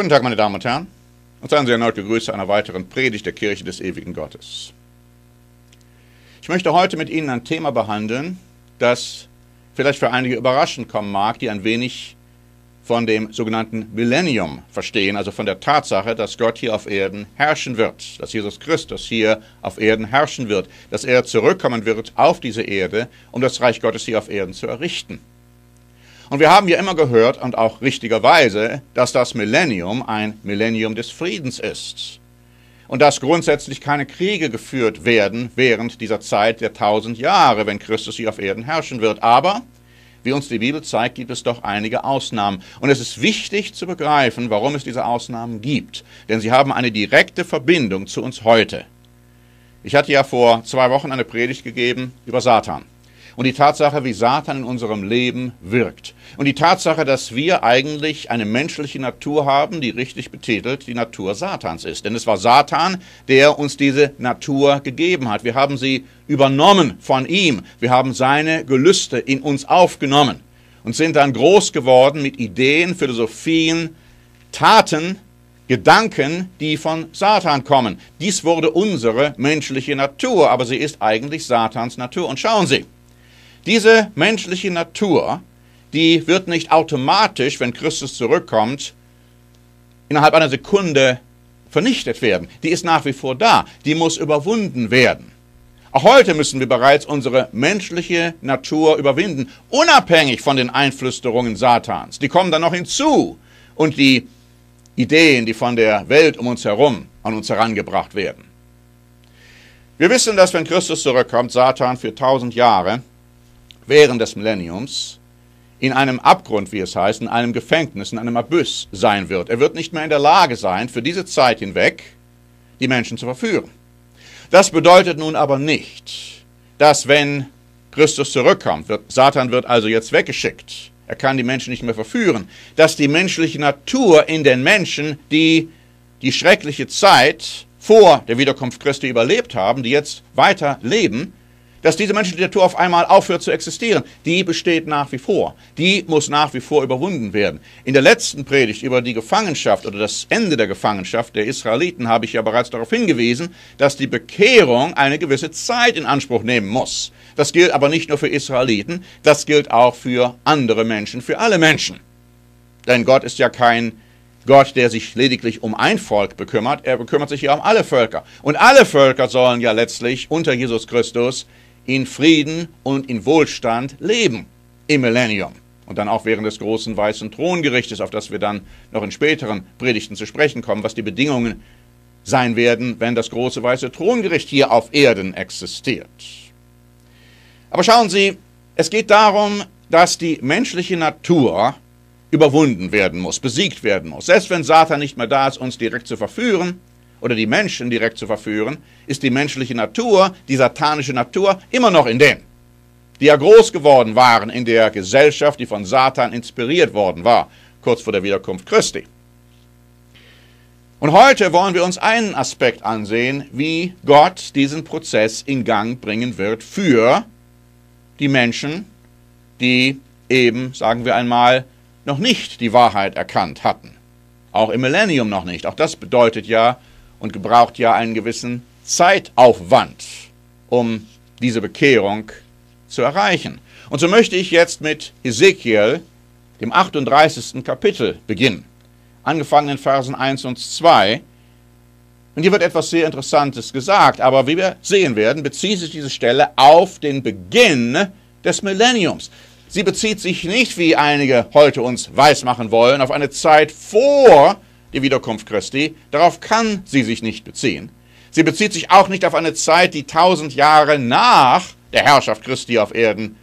Guten Tag, meine Damen und Herren, und seien Sie erneut gegrüßt zu einer weiteren Predigt der Kirche des ewigen Gottes. Ich möchte heute mit Ihnen ein Thema behandeln, das vielleicht für einige überraschend kommen mag, die ein wenig von dem sogenannten Millennium verstehen, also von der Tatsache, dass Gott hier auf Erden herrschen wird, dass Jesus Christus hier auf Erden herrschen wird, dass er zurückkommen wird auf diese Erde, um das Reich Gottes hier auf Erden zu errichten. Und wir haben ja immer gehört, und auch richtigerweise, dass das Millennium ein Millennium des Friedens ist. Und dass grundsätzlich keine Kriege geführt werden während dieser Zeit der tausend Jahre, wenn Christus hier auf Erden herrschen wird. Aber, wie uns die Bibel zeigt, gibt es doch einige Ausnahmen. Und es ist wichtig zu begreifen, warum es diese Ausnahmen gibt. Denn sie haben eine direkte Verbindung zu uns heute. Ich hatte ja vor zwei Wochen eine Predigt gegeben über Satan und die Tatsache, wie Satan in unserem Leben wirkt. Und die Tatsache, dass wir eigentlich eine menschliche Natur haben, die richtig betitelt die Natur Satans ist. Denn es war Satan, der uns diese Natur gegeben hat. Wir haben sie übernommen von ihm. Wir haben seine Gelüste in uns aufgenommen und sind dann groß geworden mit Ideen, Philosophien, Taten, Gedanken, die von Satan kommen. Dies wurde unsere menschliche Natur, aber sie ist eigentlich Satans Natur. Und schauen Sie, diese menschliche Natur, die wird nicht automatisch, wenn Christus zurückkommt, innerhalb einer Sekunde vernichtet werden. Die ist nach wie vor da. Die muss überwunden werden. Auch heute müssen wir bereits unsere menschliche Natur überwinden, unabhängig von den Einflüsterungen Satans. Die kommen dann noch hinzu und die Ideen, die von der Welt um uns herum an uns herangebracht werden. Wir wissen, dass wenn Christus zurückkommt, Satan für tausend Jahre während des Millenniums in einem Abgrund, wie es heißt, in einem Gefängnis, in einem Abyss sein wird. Er wird nicht mehr in der Lage sein, für diese Zeit hinweg die Menschen zu verführen. Das bedeutet nun aber nicht, dass wenn Christus zurückkommt, wird, Satan wird also jetzt weggeschickt, er kann die Menschen nicht mehr verführen, dass die menschliche Natur in den Menschen, die die schreckliche Zeit vor der Wiederkunft Christi überlebt haben, die jetzt weiter leben, dass diese menschliche Natur auf einmal aufhört zu existieren, die besteht nach wie vor. Die muss nach wie vor überwunden werden. In der letzten Predigt über die Gefangenschaft oder das Ende der Gefangenschaft der Israeliten habe ich ja bereits darauf hingewiesen, dass die Bekehrung eine gewisse Zeit in Anspruch nehmen muss. Das gilt aber nicht nur für Israeliten, das gilt auch für andere Menschen, für alle Menschen. Denn Gott ist ja kein Gott, der sich lediglich um ein Volk bekümmert, er bekümmert sich ja um alle Völker. Und alle Völker sollen ja letztlich unter Jesus Christus in Frieden und in Wohlstand leben im Millennium. Und dann auch während des großen weißen Throngerichtes, auf das wir dann noch in späteren Predigten zu sprechen kommen, was die Bedingungen sein werden, wenn das große weiße Throngericht hier auf Erden existiert. Aber schauen Sie, es geht darum, dass die menschliche Natur überwunden werden muss, besiegt werden muss. Selbst wenn Satan nicht mehr da ist, uns direkt zu verführen, oder die Menschen direkt zu verführen, ist die menschliche Natur, die satanische Natur, immer noch in denen, die ja groß geworden waren in der Gesellschaft, die von Satan inspiriert worden war, kurz vor der Wiederkunft Christi. Und heute wollen wir uns einen Aspekt ansehen, wie Gott diesen Prozess in Gang bringen wird für die Menschen, die eben, sagen wir einmal, noch nicht die Wahrheit erkannt hatten. Auch im Millennium noch nicht. Auch das bedeutet ja und gebraucht ja einen gewissen Zeitaufwand, um diese Bekehrung zu erreichen. Und so möchte ich jetzt mit Ezekiel, dem 38. Kapitel, beginnen. Angefangen in Versen 1 und 2. Und hier wird etwas sehr Interessantes gesagt, aber wie wir sehen werden, bezieht sich diese Stelle auf den Beginn des Millenniums. Sie bezieht sich nicht, wie einige heute uns weismachen wollen, auf eine Zeit vor die Wiederkunft Christi. Darauf kann sie sich nicht beziehen. Sie bezieht sich auch nicht auf eine Zeit, die tausend Jahre nach der Herrschaft Christi auf Erden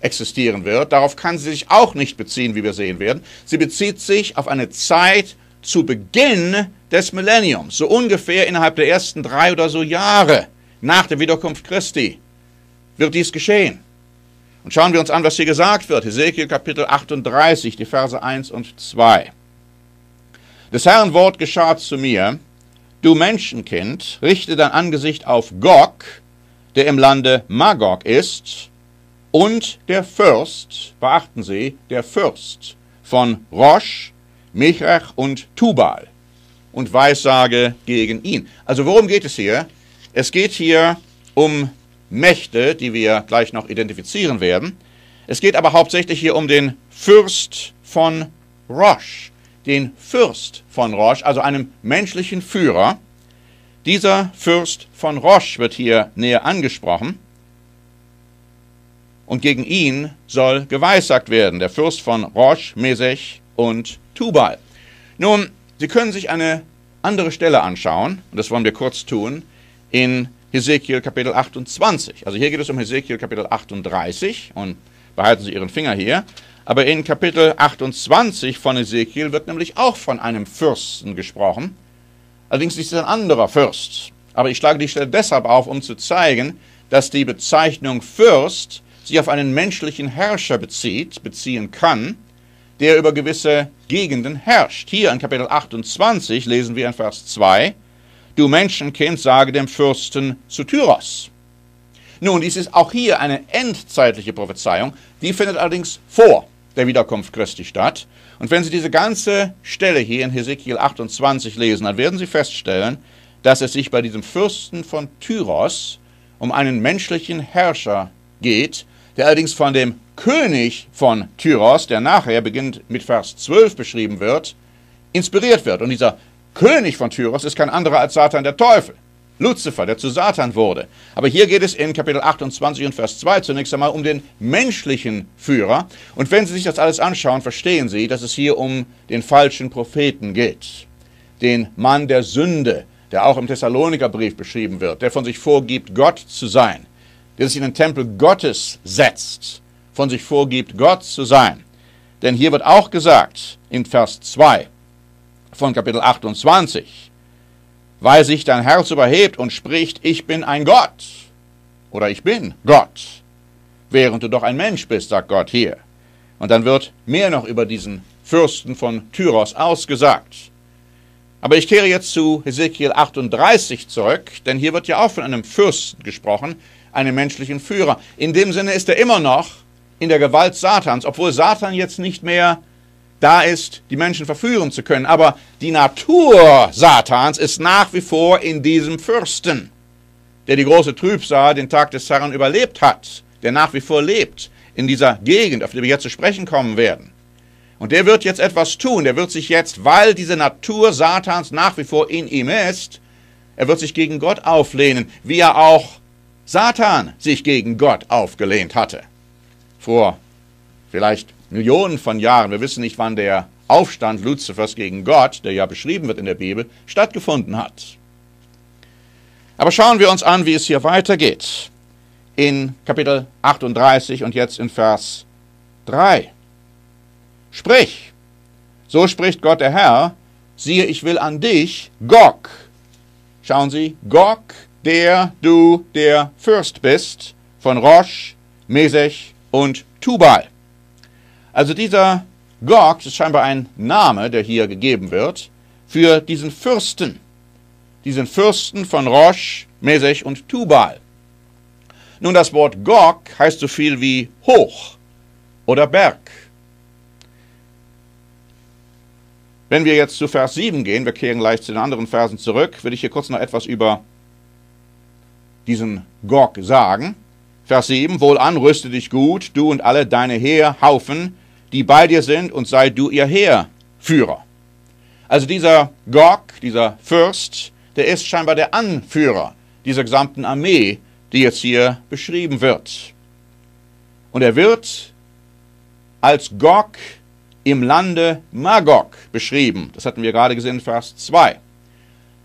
existieren wird. Darauf kann sie sich auch nicht beziehen, wie wir sehen werden. Sie bezieht sich auf eine Zeit zu Beginn des Millenniums, so ungefähr innerhalb der ersten drei oder so Jahre nach der Wiederkunft Christi wird dies geschehen. Und schauen wir uns an, was hier gesagt wird. Ezekiel Kapitel 38, die Verse 1 und 2. Des Herrn Wort geschah zu mir, du Menschenkind, richte dein Angesicht auf Gog, der im Lande Magog ist, und der Fürst, beachten Sie, der Fürst von Rosh, Mechrach und Tubal und Weissage gegen ihn. Also worum geht es hier? Es geht hier um Mächte, die wir gleich noch identifizieren werden. Es geht aber hauptsächlich hier um den Fürst von Rosh, den Fürst von Rosh, also einem menschlichen Führer. Dieser Fürst von Rosh wird hier näher angesprochen. Und gegen ihn soll geweissagt werden, der Fürst von Rosh, Mesech und Tubal. Nun, Sie können sich eine andere Stelle anschauen, und das wollen wir kurz tun, in Hesekiel Kapitel 28. Also hier geht es um Hesekiel Kapitel 38 und behalten Sie Ihren Finger hier. Aber in Kapitel 28 von Hesekiel wird nämlich auch von einem Fürsten gesprochen. Allerdings ist es ein anderer Fürst. Aber ich schlage die Stelle deshalb auf, um zu zeigen, dass die Bezeichnung Fürst sich auf einen menschlichen Herrscher bezieht, beziehen kann, der über gewisse Gegenden herrscht. Hier in Kapitel 28 lesen wir in Vers 2, Du Menschenkind, sage dem Fürsten zu Tyros. Nun, dies ist auch hier eine endzeitliche Prophezeiung, die findet allerdings vor der Wiederkunft Christi statt. Und wenn Sie diese ganze Stelle hier in Hesekiel 28 lesen, dann werden Sie feststellen, dass es sich bei diesem Fürsten von Tyros um einen menschlichen Herrscher geht, der allerdings von dem König von Tyros, der nachher beginnt mit Vers 12 beschrieben wird, inspiriert wird. Und dieser König von Tyros ist kein anderer als Satan der Teufel. Luzifer, der zu Satan wurde. Aber hier geht es in Kapitel 28 und Vers 2 zunächst einmal um den menschlichen Führer. Und wenn Sie sich das alles anschauen, verstehen Sie, dass es hier um den falschen Propheten geht. Den Mann der Sünde, der auch im Thessalonikerbrief beschrieben wird, der von sich vorgibt, Gott zu sein, der sich in den Tempel Gottes setzt, von sich vorgibt, Gott zu sein. Denn hier wird auch gesagt in Vers 2 von Kapitel 28, weil sich dein Herz überhebt und spricht, ich bin ein Gott oder ich bin Gott, während du doch ein Mensch bist, sagt Gott hier. Und dann wird mehr noch über diesen Fürsten von Tyros ausgesagt. Aber ich kehre jetzt zu Hesekiel 38 zurück, denn hier wird ja auch von einem Fürsten gesprochen, einem menschlichen Führer. In dem Sinne ist er immer noch in der Gewalt Satans, obwohl Satan jetzt nicht mehr da ist, die Menschen verführen zu können. Aber die Natur Satans ist nach wie vor in diesem Fürsten, der die große Trübsal, den Tag des Herrn überlebt hat, der nach wie vor lebt in dieser Gegend, auf die wir jetzt zu sprechen kommen werden. Und der wird jetzt etwas tun. Der wird sich jetzt, weil diese Natur Satans nach wie vor in ihm ist, er wird sich gegen Gott auflehnen, wie er auch Satan sich gegen Gott aufgelehnt hatte. Vor vielleicht Millionen von Jahren, wir wissen nicht, wann der Aufstand Luzifers gegen Gott, der ja beschrieben wird in der Bibel, stattgefunden hat. Aber schauen wir uns an, wie es hier weitergeht. In Kapitel 38 und jetzt in Vers 3. Sprich, so spricht Gott der Herr, siehe, ich will an dich, Gog. Schauen Sie, Gog, der du der Fürst bist, von Rosh, Mesech und Tubal. Also dieser Gog ist scheinbar ein Name, der hier gegeben wird, für diesen Fürsten, diesen Fürsten von Rosh, Mesech und Tubal. Nun, das Wort Gog heißt so viel wie hoch oder Berg. Wenn wir jetzt zu Vers 7 gehen, wir kehren gleich zu den anderen Versen zurück, will ich hier kurz noch etwas über diesen Gog sagen. Vers 7, wohlan, rüste dich gut, du und alle deine Heerhaufen, die bei dir sind, und sei du ihr Heerführer. Also dieser Gog, dieser Fürst, der ist scheinbar der Anführer dieser gesamten Armee, die jetzt hier beschrieben wird. Und er wird als Gog im Lande Magog beschrieben. Das hatten wir gerade gesehen in Vers 2.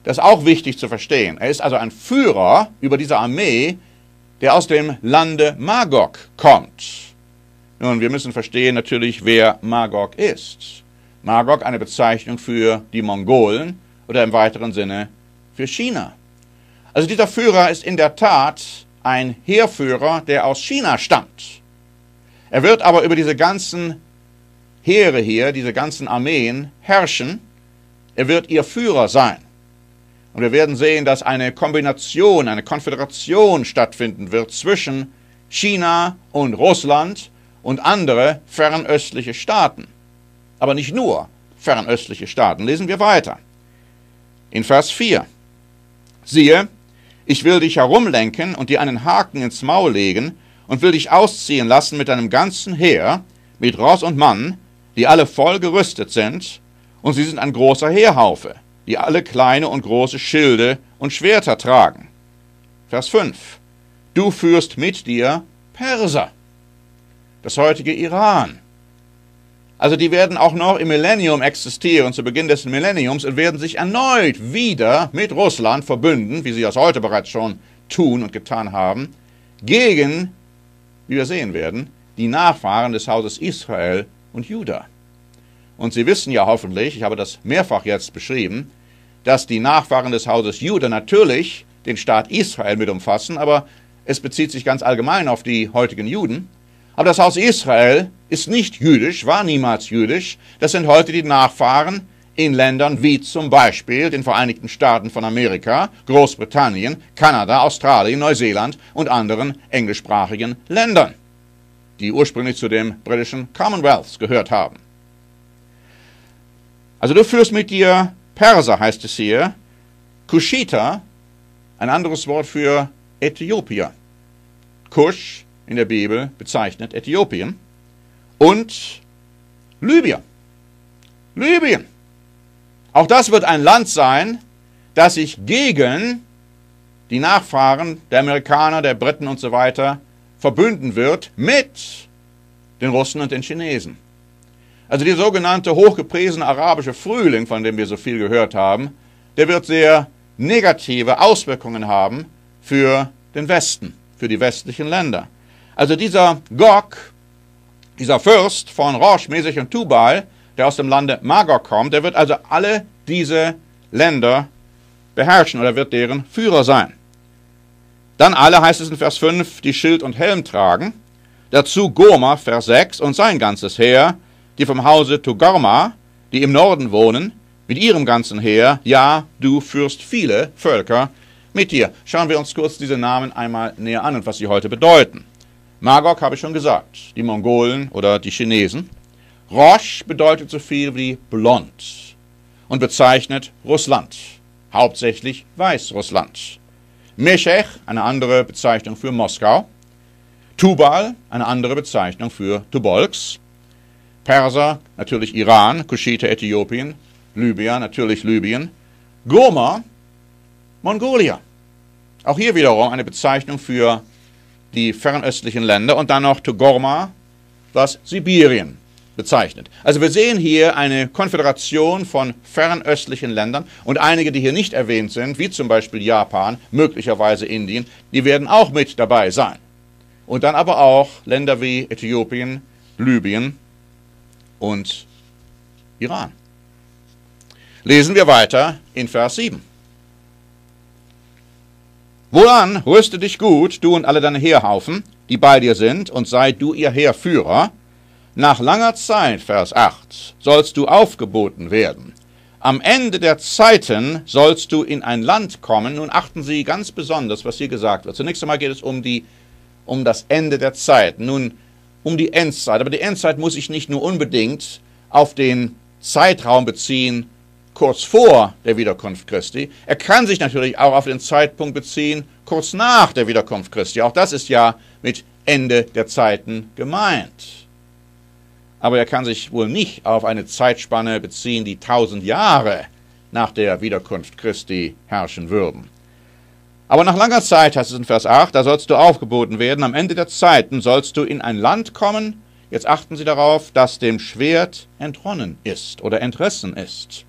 Das ist auch wichtig zu verstehen. Er ist also ein Führer über diese Armee, der aus dem Lande Magog kommt. Nun, wir müssen verstehen natürlich, wer Magog ist. Magog eine Bezeichnung für die Mongolen oder im weiteren Sinne für China. Also dieser Führer ist in der Tat ein Heerführer, der aus China stammt. Er wird aber über diese ganzen Heere hier, diese ganzen Armeen herrschen. Er wird ihr Führer sein. Und wir werden sehen, dass eine Kombination, eine Konföderation stattfinden wird zwischen China und Russland und andere fernöstliche Staaten. Aber nicht nur. fernöstliche Staaten. Lesen wir weiter. In Vers 4. Siehe, ich will dich herumlenken und dir einen Haken ins Maul legen und will dich ausziehen lassen mit deinem ganzen Heer, mit Ross und Mann, die alle voll gerüstet sind, und sie sind ein großer Heerhaufe, die alle kleine und große Schilde und Schwerter tragen. Vers 5. Du führst mit dir Perser, das heutige Iran. Also die werden auch noch im Millennium existieren, zu Beginn des Millenniums, und werden sich erneut wieder mit Russland verbünden, wie sie das heute bereits schon tun und getan haben, gegen, wie wir sehen werden, die Nachfahren des Hauses Israel und Juda. Und Sie wissen ja hoffentlich, ich habe das mehrfach jetzt beschrieben, dass die Nachfahren des Hauses Juda natürlich den Staat Israel mit umfassen, aber es bezieht sich ganz allgemein auf die heutigen Juden. Aber das Haus Israel ist nicht jüdisch, war niemals jüdisch. Das sind heute die Nachfahren in Ländern wie zum Beispiel den Vereinigten Staaten von Amerika, Großbritannien, Kanada, Australien, Neuseeland und anderen englischsprachigen Ländern, die ursprünglich zu dem britischen Commonwealth gehört haben. Also du führst mit dir Perser, heißt es hier, Kushita, ein anderes Wort für Äthiopier. Kusch in der Bibel bezeichnet Äthiopien und Libyen. Libyen. Auch das wird ein Land sein, das sich gegen die Nachfahren der Amerikaner, der Briten und so weiter verbünden wird mit den Russen und den Chinesen. Also der sogenannte hochgepriesene arabische Frühling, von dem wir so viel gehört haben, der wird sehr negative Auswirkungen haben für den Westen, für die westlichen Länder. Also dieser Gog, dieser Fürst von Rosh, Mesech und Tubal, der aus dem Lande Magog kommt, der wird also alle diese Länder beherrschen oder wird deren Führer sein. Dann alle, heißt es in Vers 5, die Schild und Helm tragen. Dazu Goma, Vers 6, und sein ganzes Heer, die vom Hause Togarma, die im Norden wohnen, mit ihrem ganzen Heer, ja, du führst viele Völker mit dir. Schauen wir uns kurz diese Namen einmal näher an und was sie heute bedeuten. Magog habe ich schon gesagt, die Mongolen oder die Chinesen. Rosh bedeutet so viel wie blond und bezeichnet Russland, hauptsächlich Weißrussland. Meshech, eine andere Bezeichnung für Moskau. Tubal, eine andere Bezeichnung für Tubolks. Perser, natürlich Iran, Kuschite, Äthiopien, Libyen, natürlich Libyen. Goma, Mongolia. Auch hier wiederum eine Bezeichnung für die fernöstlichen Länder und dann noch Togorma, was Sibirien bezeichnet. Also wir sehen hier eine Konföderation von fernöstlichen Ländern und einige, die hier nicht erwähnt sind, wie zum Beispiel Japan, möglicherweise Indien, die werden auch mit dabei sein. Und dann aber auch Länder wie Äthiopien, Libyen und Iran. Lesen wir weiter in Vers 7. Wohlan, rüste dich gut, du und alle deine Heerhaufen, die bei dir sind, und sei du ihr Heerführer. Nach langer Zeit, Vers 8, sollst du aufgeboten werden. Am Ende der Zeiten sollst du in ein Land kommen. Nun achten Sie ganz besonders, was hier gesagt wird. Zunächst einmal geht es um, die, um das Ende der Zeit. Nun, um die Endzeit. Aber die Endzeit muss sich nicht nur unbedingt auf den Zeitraum beziehen, kurz vor der Wiederkunft Christi. Er kann sich natürlich auch auf den Zeitpunkt beziehen, kurz nach der Wiederkunft Christi. Auch das ist ja mit Ende der Zeiten gemeint. Aber er kann sich wohl nicht auf eine Zeitspanne beziehen, die tausend Jahre nach der Wiederkunft Christi herrschen würden. Aber nach langer Zeit, heißt es in Vers 8, da sollst du aufgeboten werden, am Ende der Zeiten sollst du in ein Land kommen, jetzt achten Sie darauf, das dem Schwert entronnen ist oder entrissen ist.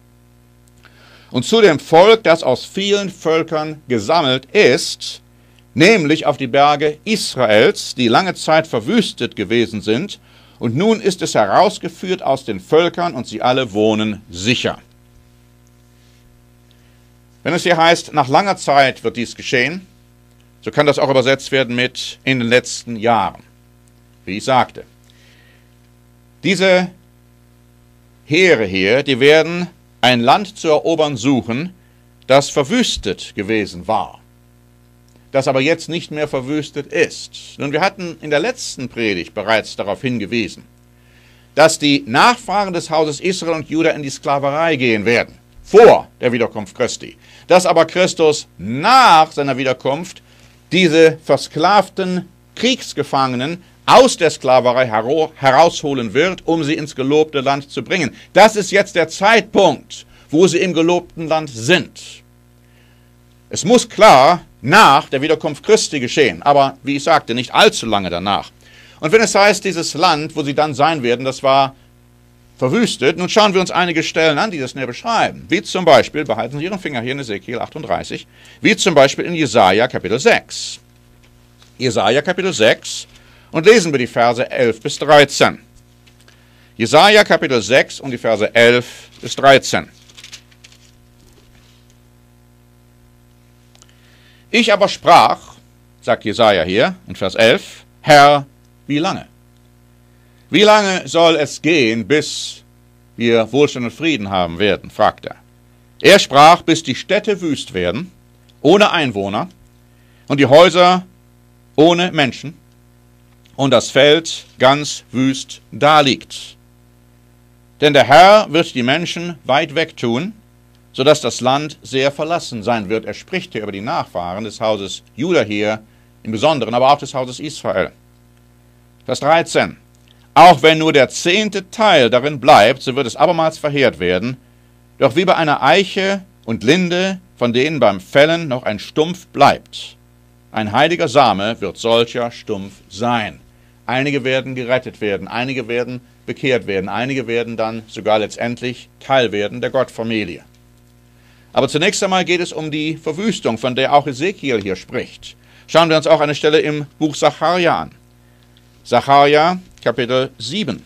Und zu dem Volk, das aus vielen Völkern gesammelt ist, nämlich auf die Berge Israels, die lange Zeit verwüstet gewesen sind, und nun ist es herausgeführt aus den Völkern und sie alle wohnen sicher. Wenn es hier heißt, nach langer Zeit wird dies geschehen, so kann das auch übersetzt werden mit in den letzten Jahren. Wie ich sagte. Diese Heere hier, die werden ein Land zu erobern suchen, das verwüstet gewesen war, das aber jetzt nicht mehr verwüstet ist. Nun, wir hatten in der letzten Predigt bereits darauf hingewiesen, dass die Nachfahren des Hauses Israel und Juda in die Sklaverei gehen werden, vor der Wiederkunft Christi. Dass aber Christus nach seiner Wiederkunft diese versklavten Kriegsgefangenen aus der Sklaverei herausholen wird, um sie ins gelobte Land zu bringen. Das ist jetzt der Zeitpunkt, wo sie im gelobten Land sind. Es muss klar nach der Wiederkunft Christi geschehen, aber wie ich sagte, nicht allzu lange danach. Und wenn es heißt, dieses Land, wo sie dann sein werden, das war verwüstet, nun schauen wir uns einige Stellen an, die das näher beschreiben. Wie zum Beispiel, behalten Sie Ihren Finger hier in Ezekiel 38, wie zum Beispiel in Jesaja Kapitel 6. Jesaja Kapitel 6 und lesen wir die Verse 11 bis 13. Jesaja Kapitel 6 und die Verse 11 bis 13. Ich aber sprach, sagt Jesaja hier in Vers 11, Herr, wie lange? Wie lange soll es gehen, bis wir Wohlstand und Frieden haben werden? fragt er. Er sprach, bis die Städte wüst werden, ohne Einwohner, und die Häuser ohne Menschen, und das Feld ganz wüst daliegt. Denn der Herr wird die Menschen weit weg tun, sodass das Land sehr verlassen sein wird. Er spricht hier über die Nachfahren des Hauses Juda hier im Besonderen, aber auch des Hauses Israel. Vers 13. Auch wenn nur der zehnte Teil darin bleibt, so wird es abermals verheert werden. Doch wie bei einer Eiche und Linde, von denen beim Fällen noch ein Stumpf bleibt. Ein heiliger Same wird solcher Stumpf sein. Einige werden gerettet werden, einige werden bekehrt werden, einige werden dann sogar letztendlich Teil werden der Gottfamilie. Aber zunächst einmal geht es um die Verwüstung, von der auch Ezekiel hier spricht. Schauen wir uns auch eine Stelle im Buch Sacharja an. Sacharja Kapitel 7.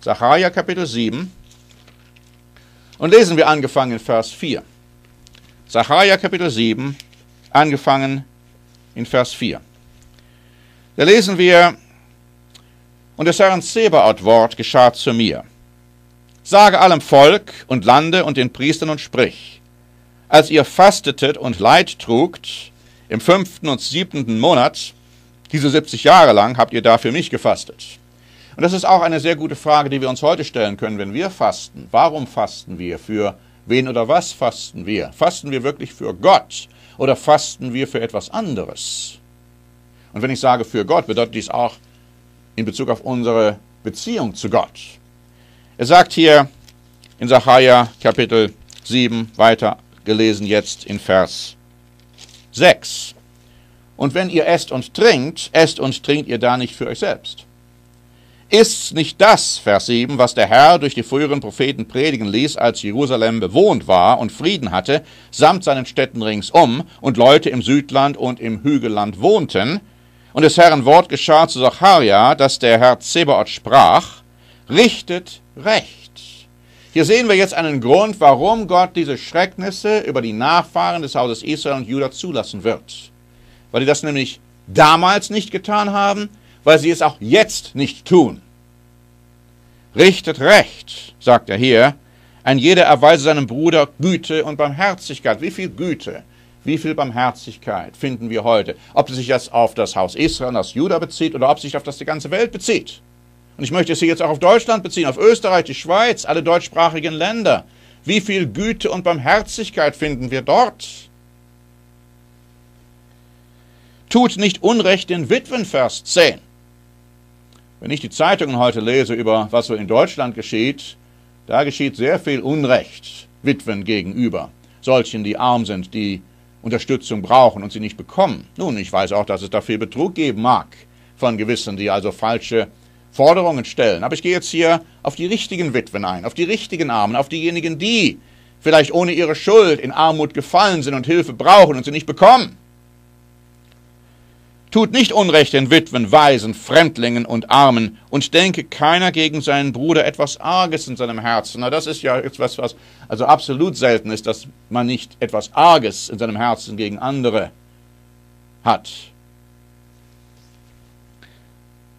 Sacharja Kapitel 7. Und lesen wir angefangen in Vers 4. Sacharja Kapitel 7, angefangen in Vers 4. Da lesen wir, und des Herrn Zebaoth-Wort geschah zu mir. Sage allem Volk und Lande und den Priestern und sprich, als ihr fastetet und Leid trugt, im fünften und siebenten Monat, diese 70 Jahre lang habt ihr da für mich gefastet. Und das ist auch eine sehr gute Frage, die wir uns heute stellen können, wenn wir fasten. Warum fasten wir? Für wen oder was fasten wir? Fasten wir wirklich für Gott oder fasten wir für etwas anderes? Und wenn ich sage für Gott, bedeutet dies auch in Bezug auf unsere Beziehung zu Gott. Er sagt hier in Sacharja Kapitel 7 weiter gelesen jetzt in Vers 6. Und wenn ihr esst und trinkt, esst und trinkt ihr da nicht für euch selbst. Ist's nicht das, Vers 7, was der Herr durch die früheren Propheten predigen ließ, als Jerusalem bewohnt war und Frieden hatte, samt seinen Städten ringsum und Leute im Südland und im Hügelland wohnten? Und des Herrn Wort geschah zu Sacharja, dass der Herr Zebaoth sprach, richtet Recht. Hier sehen wir jetzt einen Grund, warum Gott diese Schrecknisse über die Nachfahren des Hauses Israel und Juda zulassen wird. Weil die das nämlich damals nicht getan haben, weil sie es auch jetzt nicht tun. Richtet Recht, sagt er hier, ein jeder erweise seinem Bruder Güte und Barmherzigkeit. Wie viel Güte, wie viel Barmherzigkeit finden wir heute? Ob sich das auf das Haus Israel das Juda bezieht oder ob sich auf das die ganze Welt bezieht. Und ich möchte es hier jetzt auch auf Deutschland beziehen, auf Österreich, die Schweiz, alle deutschsprachigen Länder. Wie viel Güte und Barmherzigkeit finden wir dort? Tut nicht Unrecht den Witwen, Vers 10. Wenn ich die Zeitungen heute lese über was so in Deutschland geschieht, da geschieht sehr viel Unrecht Witwen gegenüber, solchen, die arm sind, die Unterstützung brauchen und sie nicht bekommen. Nun, ich weiß auch, dass es da viel Betrug geben mag von Gewissen, die also falsche Forderungen stellen. Aber ich gehe jetzt hier auf die richtigen Witwen ein, auf die richtigen Armen, auf diejenigen, die vielleicht ohne ihre Schuld in Armut gefallen sind und Hilfe brauchen und sie nicht bekommen. Tut nicht Unrecht den Witwen, Waisen, Fremdlingen und Armen und denke keiner gegen seinen Bruder etwas Arges in seinem Herzen. Na, das ist ja etwas, was also absolut selten ist, dass man nicht etwas Arges in seinem Herzen gegen andere hat.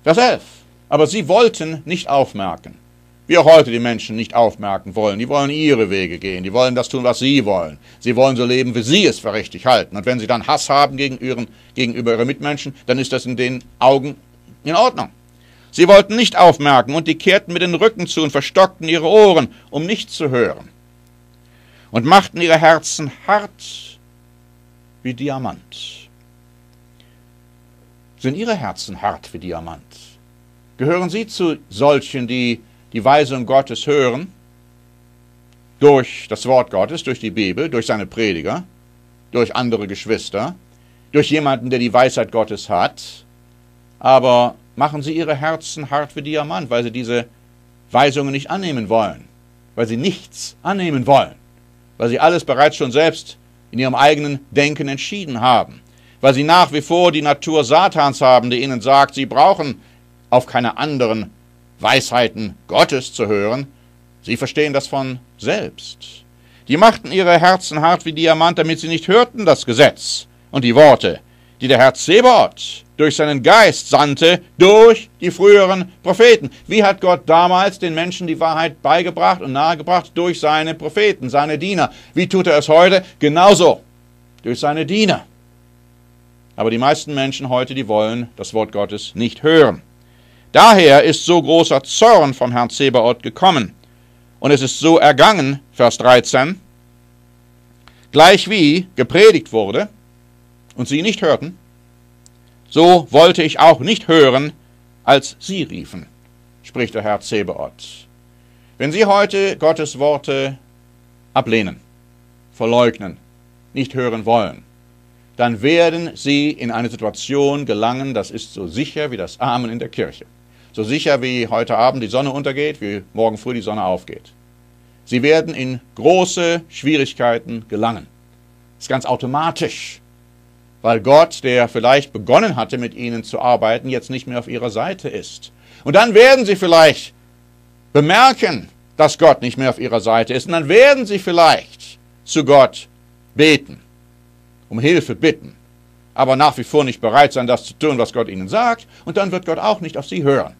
Vers 11. Aber sie wollten nicht aufmerken. Wie auch heute die Menschen nicht aufmerken wollen. Die wollen ihre Wege gehen. Die wollen das tun, was sie wollen. Sie wollen so leben, wie sie es für richtig halten. Und wenn sie dann Hass haben gegen ihren, gegenüber ihren Mitmenschen, dann ist das in den Augen in Ordnung. Sie wollten nicht aufmerken und die kehrten mit den Rücken zu und verstockten ihre Ohren, um nicht zu hören. Und machten ihre Herzen hart wie Diamant. Sind ihre Herzen hart wie Diamant? Gehören sie zu solchen, die die Weisung Gottes hören? Durch das Wort Gottes, durch die Bibel, durch seine Prediger, durch andere Geschwister, durch jemanden, der die Weisheit Gottes hat, aber machen sie ihre Herzen hart wie Diamant, weil sie diese Weisungen nicht annehmen wollen, weil sie nichts annehmen wollen, weil sie alles bereits schon selbst in ihrem eigenen Denken entschieden haben, weil sie nach wie vor die Natur Satans haben, die ihnen sagt, sie brauchen auf keine anderen Weisheiten Gottes zu hören, sie verstehen das von selbst. Die machten ihre Herzen hart wie Diamant, damit sie nicht hörten das Gesetz und die Worte, die der Herr Zebaoth durch seinen Geist sandte, durch die früheren Propheten. Wie hat Gott damals den Menschen die Wahrheit beigebracht und nahegebracht? Durch seine Propheten, seine Diener. Wie tut er es heute? Genauso, durch seine Diener. Aber die meisten Menschen heute, die wollen das Wort Gottes nicht hören. Daher ist so großer Zorn vom Herrn Zebaoth gekommen. Und es ist so ergangen, Vers 13, gleich wie gepredigt wurde und sie nicht hörten, so wollte ich auch nicht hören, als sie riefen, spricht der Herr Zebaoth. Wenn Sie heute Gottes Worte ablehnen, verleugnen, nicht hören wollen, dann werden Sie in eine Situation gelangen, das ist so sicher wie das Amen in der Kirche. So sicher wie heute Abend die Sonne untergeht, wie morgen früh die Sonne aufgeht. Sie werden in große Schwierigkeiten gelangen. Das ist ganz automatisch, weil Gott, der vielleicht begonnen hatte, mit ihnen zu arbeiten, jetzt nicht mehr auf ihrer Seite ist. Und dann werden sie vielleicht bemerken, dass Gott nicht mehr auf ihrer Seite ist. Und dann werden sie vielleicht zu Gott beten, um Hilfe bitten, aber nach wie vor nicht bereit sein, das zu tun, was Gott ihnen sagt. Und dann wird Gott auch nicht auf sie hören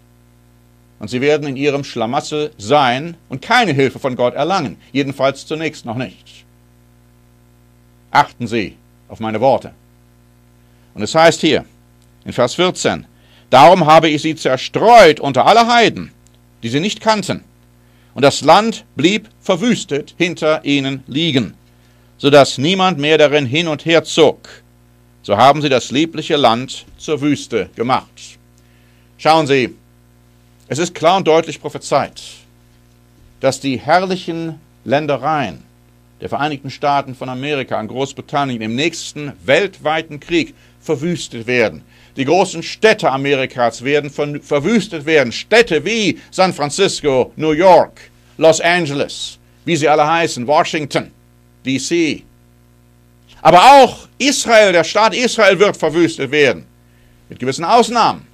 und sie werden in ihrem Schlamassel sein und keine Hilfe von Gott erlangen, jedenfalls zunächst noch nicht. Achten Sie auf meine Worte. Und es heißt hier in Vers 14, Darum habe ich sie zerstreut unter alle Heiden, die sie nicht kannten, und das Land blieb verwüstet hinter ihnen liegen, so dass niemand mehr darin hin und her zog. So haben sie das liebliche Land zur Wüste gemacht. Schauen Sie, es ist klar und deutlich prophezeit, dass die herrlichen Ländereien der Vereinigten Staaten von Amerika an Großbritannien im nächsten weltweiten Krieg verwüstet werden. Die großen Städte Amerikas werden verwüstet werden. Städte wie San Francisco, New York, Los Angeles, wie sie alle heißen, Washington, DC. Aber auch Israel, der Staat Israel wird verwüstet werden. Mit gewissen Ausnahmen.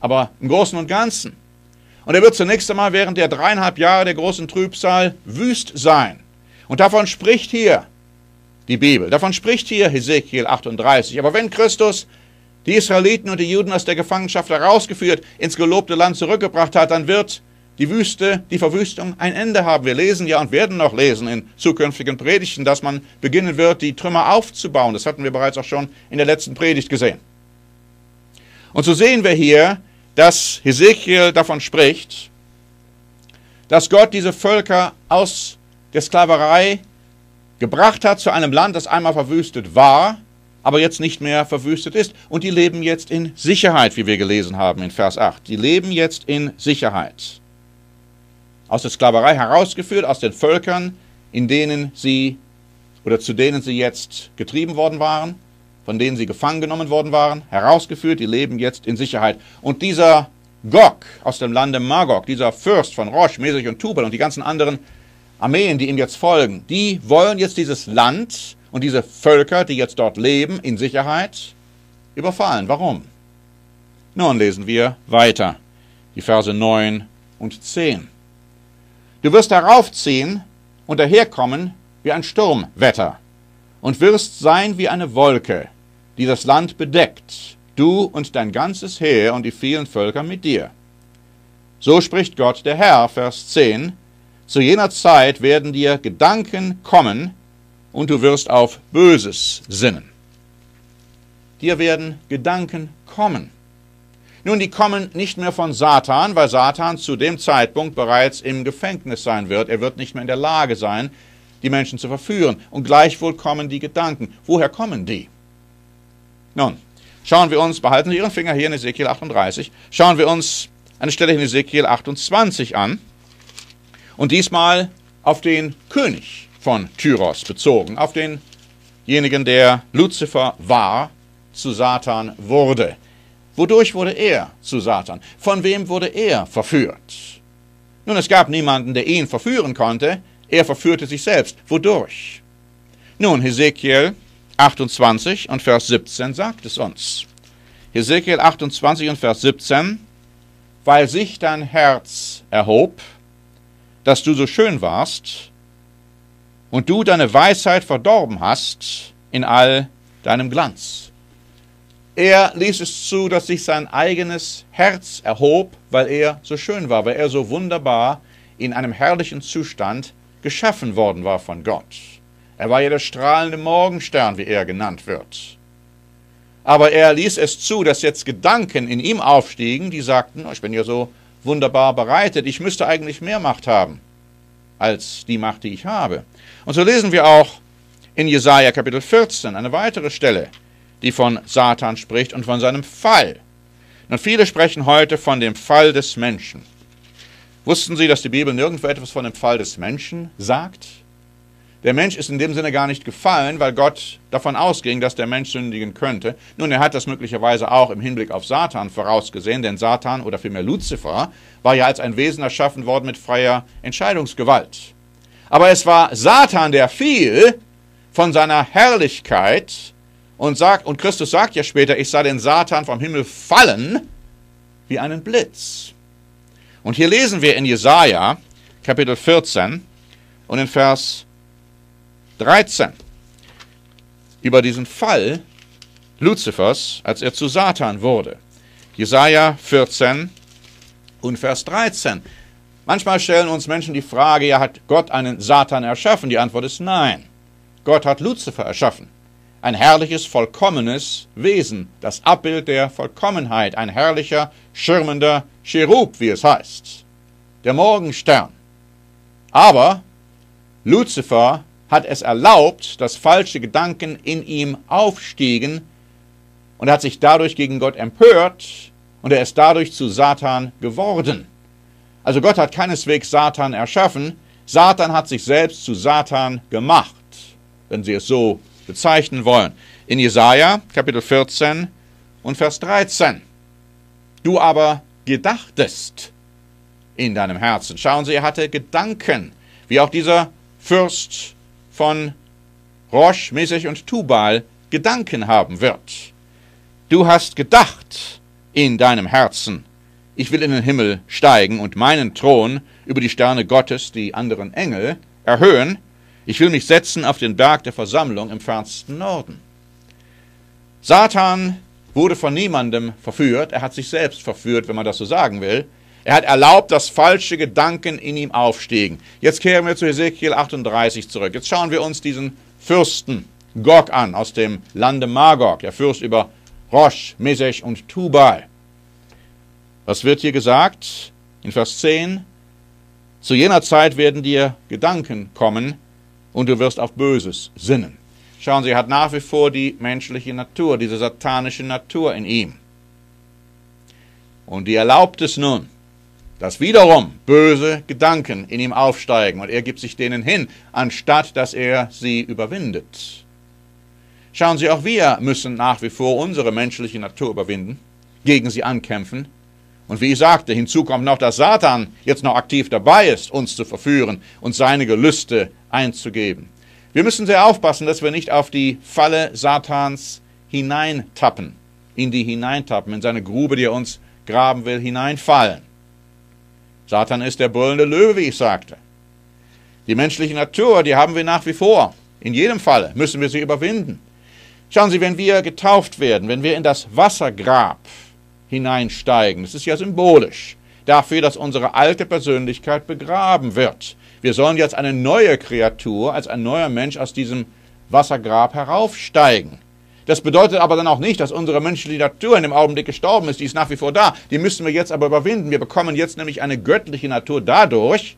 Aber im Großen und Ganzen. Und er wird zunächst einmal während der dreieinhalb Jahre der großen Trübsal wüst sein. Und davon spricht hier die Bibel. Davon spricht hier Hesekiel 38. Aber wenn Christus die Israeliten und die Juden aus der Gefangenschaft herausgeführt, ins gelobte Land zurückgebracht hat, dann wird die Wüste, die Verwüstung ein Ende haben. Wir lesen ja und werden noch lesen in zukünftigen Predigten, dass man beginnen wird, die Trümmer aufzubauen. Das hatten wir bereits auch schon in der letzten Predigt gesehen. Und so sehen wir hier, dass Hesekiel davon spricht, dass Gott diese Völker aus der Sklaverei gebracht hat zu einem Land, das einmal verwüstet war, aber jetzt nicht mehr verwüstet ist. Und die leben jetzt in Sicherheit, wie wir gelesen haben in Vers 8. Die leben jetzt in Sicherheit. Aus der Sklaverei herausgeführt, aus den Völkern, in denen sie oder zu denen sie jetzt getrieben worden waren von denen sie gefangen genommen worden waren, herausgeführt, die leben jetzt in Sicherheit. Und dieser Gog aus dem Lande Magog, dieser Fürst von Rosh, Mesech und Tubal und die ganzen anderen Armeen, die ihm jetzt folgen, die wollen jetzt dieses Land und diese Völker, die jetzt dort leben, in Sicherheit überfallen. Warum? Nun lesen wir weiter, die Verse 9 und 10. Du wirst heraufziehen und daherkommen wie ein Sturmwetter und wirst sein wie eine Wolke, die das Land bedeckt, du und dein ganzes Heer und die vielen Völker mit dir. So spricht Gott der Herr, Vers 10, zu jener Zeit werden dir Gedanken kommen, und du wirst auf Böses sinnen. Dir werden Gedanken kommen. Nun, die kommen nicht mehr von Satan, weil Satan zu dem Zeitpunkt bereits im Gefängnis sein wird. Er wird nicht mehr in der Lage sein, die Menschen zu verführen. Und gleichwohl kommen die Gedanken. Woher kommen die? Nun, schauen wir uns, behalten Sie Ihren Finger hier in Ezekiel 38, schauen wir uns eine Stelle in Ezekiel 28 an und diesmal auf den König von Tyros bezogen, auf denjenigen, der Luzifer war, zu Satan wurde. Wodurch wurde er zu Satan? Von wem wurde er verführt? Nun, es gab niemanden, der ihn verführen konnte. Er verführte sich selbst. Wodurch? Nun, Hesekiel 28 und Vers 17 sagt es uns. Hesekiel 28 und Vers 17, weil sich dein Herz erhob, dass du so schön warst, und du deine Weisheit verdorben hast in all deinem Glanz. Er ließ es zu, dass sich sein eigenes Herz erhob, weil er so schön war, weil er so wunderbar in einem herrlichen Zustand geschaffen worden war von Gott. Er war ja der strahlende Morgenstern, wie er genannt wird. Aber er ließ es zu, dass jetzt Gedanken in ihm aufstiegen, die sagten, ich bin ja so wunderbar bereitet, ich müsste eigentlich mehr Macht haben als die Macht, die ich habe. Und so lesen wir auch in Jesaja Kapitel 14 eine weitere Stelle, die von Satan spricht und von seinem Fall. Und viele sprechen heute von dem Fall des Menschen. Wussten Sie, dass die Bibel nirgendwo etwas von dem Fall des Menschen sagt? Der Mensch ist in dem Sinne gar nicht gefallen, weil Gott davon ausging, dass der Mensch sündigen könnte. Nun, er hat das möglicherweise auch im Hinblick auf Satan vorausgesehen, denn Satan oder vielmehr Luzifer war ja als ein Wesen erschaffen worden mit freier Entscheidungsgewalt. Aber es war Satan, der fiel von seiner Herrlichkeit und, sagt, und Christus sagt ja später, ich sah den Satan vom Himmel fallen wie einen Blitz. Und hier lesen wir in Jesaja, Kapitel 14 und in Vers 13 über diesen Fall Luzifers, als er zu Satan wurde. Jesaja 14 und Vers 13. Manchmal stellen uns Menschen die Frage, ja, hat Gott einen Satan erschaffen? Die Antwort ist nein. Gott hat Luzifer erschaffen ein herrliches, vollkommenes Wesen, das Abbild der Vollkommenheit, ein herrlicher, schirmender Cherub, wie es heißt, der Morgenstern. Aber Luzifer hat es erlaubt, dass falsche Gedanken in ihm aufstiegen und er hat sich dadurch gegen Gott empört und er ist dadurch zu Satan geworden. Also Gott hat keineswegs Satan erschaffen, Satan hat sich selbst zu Satan gemacht, wenn Sie es so bezeichnen wollen. In Jesaja, Kapitel 14 und Vers 13. Du aber gedachtest in deinem Herzen. Schauen Sie, er hatte Gedanken, wie auch dieser Fürst von Rosh, Mesech und Tubal Gedanken haben wird. Du hast gedacht in deinem Herzen, ich will in den Himmel steigen und meinen Thron über die Sterne Gottes, die anderen Engel, erhöhen, ich will mich setzen auf den Berg der Versammlung im fernsten Norden. Satan wurde von niemandem verführt, er hat sich selbst verführt, wenn man das so sagen will. Er hat erlaubt, dass falsche Gedanken in ihm aufstiegen. Jetzt kehren wir zu Ezekiel 38 zurück. Jetzt schauen wir uns diesen Fürsten Gog an aus dem Lande Magog, der Fürst über Rosh, Mesech und Tubal. Was wird hier gesagt? In Vers 10. Zu jener Zeit werden dir Gedanken kommen, und du wirst auf Böses sinnen. Schauen Sie, er hat nach wie vor die menschliche Natur, diese satanische Natur in ihm. Und die erlaubt es nun, dass wiederum böse Gedanken in ihm aufsteigen und er gibt sich denen hin, anstatt dass er sie überwindet. Schauen Sie, auch wir müssen nach wie vor unsere menschliche Natur überwinden, gegen sie ankämpfen. Und wie ich sagte, hinzu kommt noch, dass Satan jetzt noch aktiv dabei ist, uns zu verführen und seine Gelüste einzugeben. Wir müssen sehr aufpassen, dass wir nicht auf die Falle Satans hineintappen, in die hineintappen, in seine Grube, die er uns graben will, hineinfallen. Satan ist der brüllende Löwe, wie ich sagte. Die menschliche Natur, die haben wir nach wie vor. In jedem Falle müssen wir sie überwinden. Schauen Sie, wenn wir getauft werden, wenn wir in das Wassergrab hineinsteigen, das ist ja symbolisch dafür, dass unsere alte Persönlichkeit begraben wird. Wir sollen jetzt eine neue Kreatur, als ein neuer Mensch aus diesem Wassergrab heraufsteigen. Das bedeutet aber dann auch nicht, dass unsere menschliche Natur in dem Augenblick gestorben ist. Die ist nach wie vor da. Die müssen wir jetzt aber überwinden. Wir bekommen jetzt nämlich eine göttliche Natur dadurch,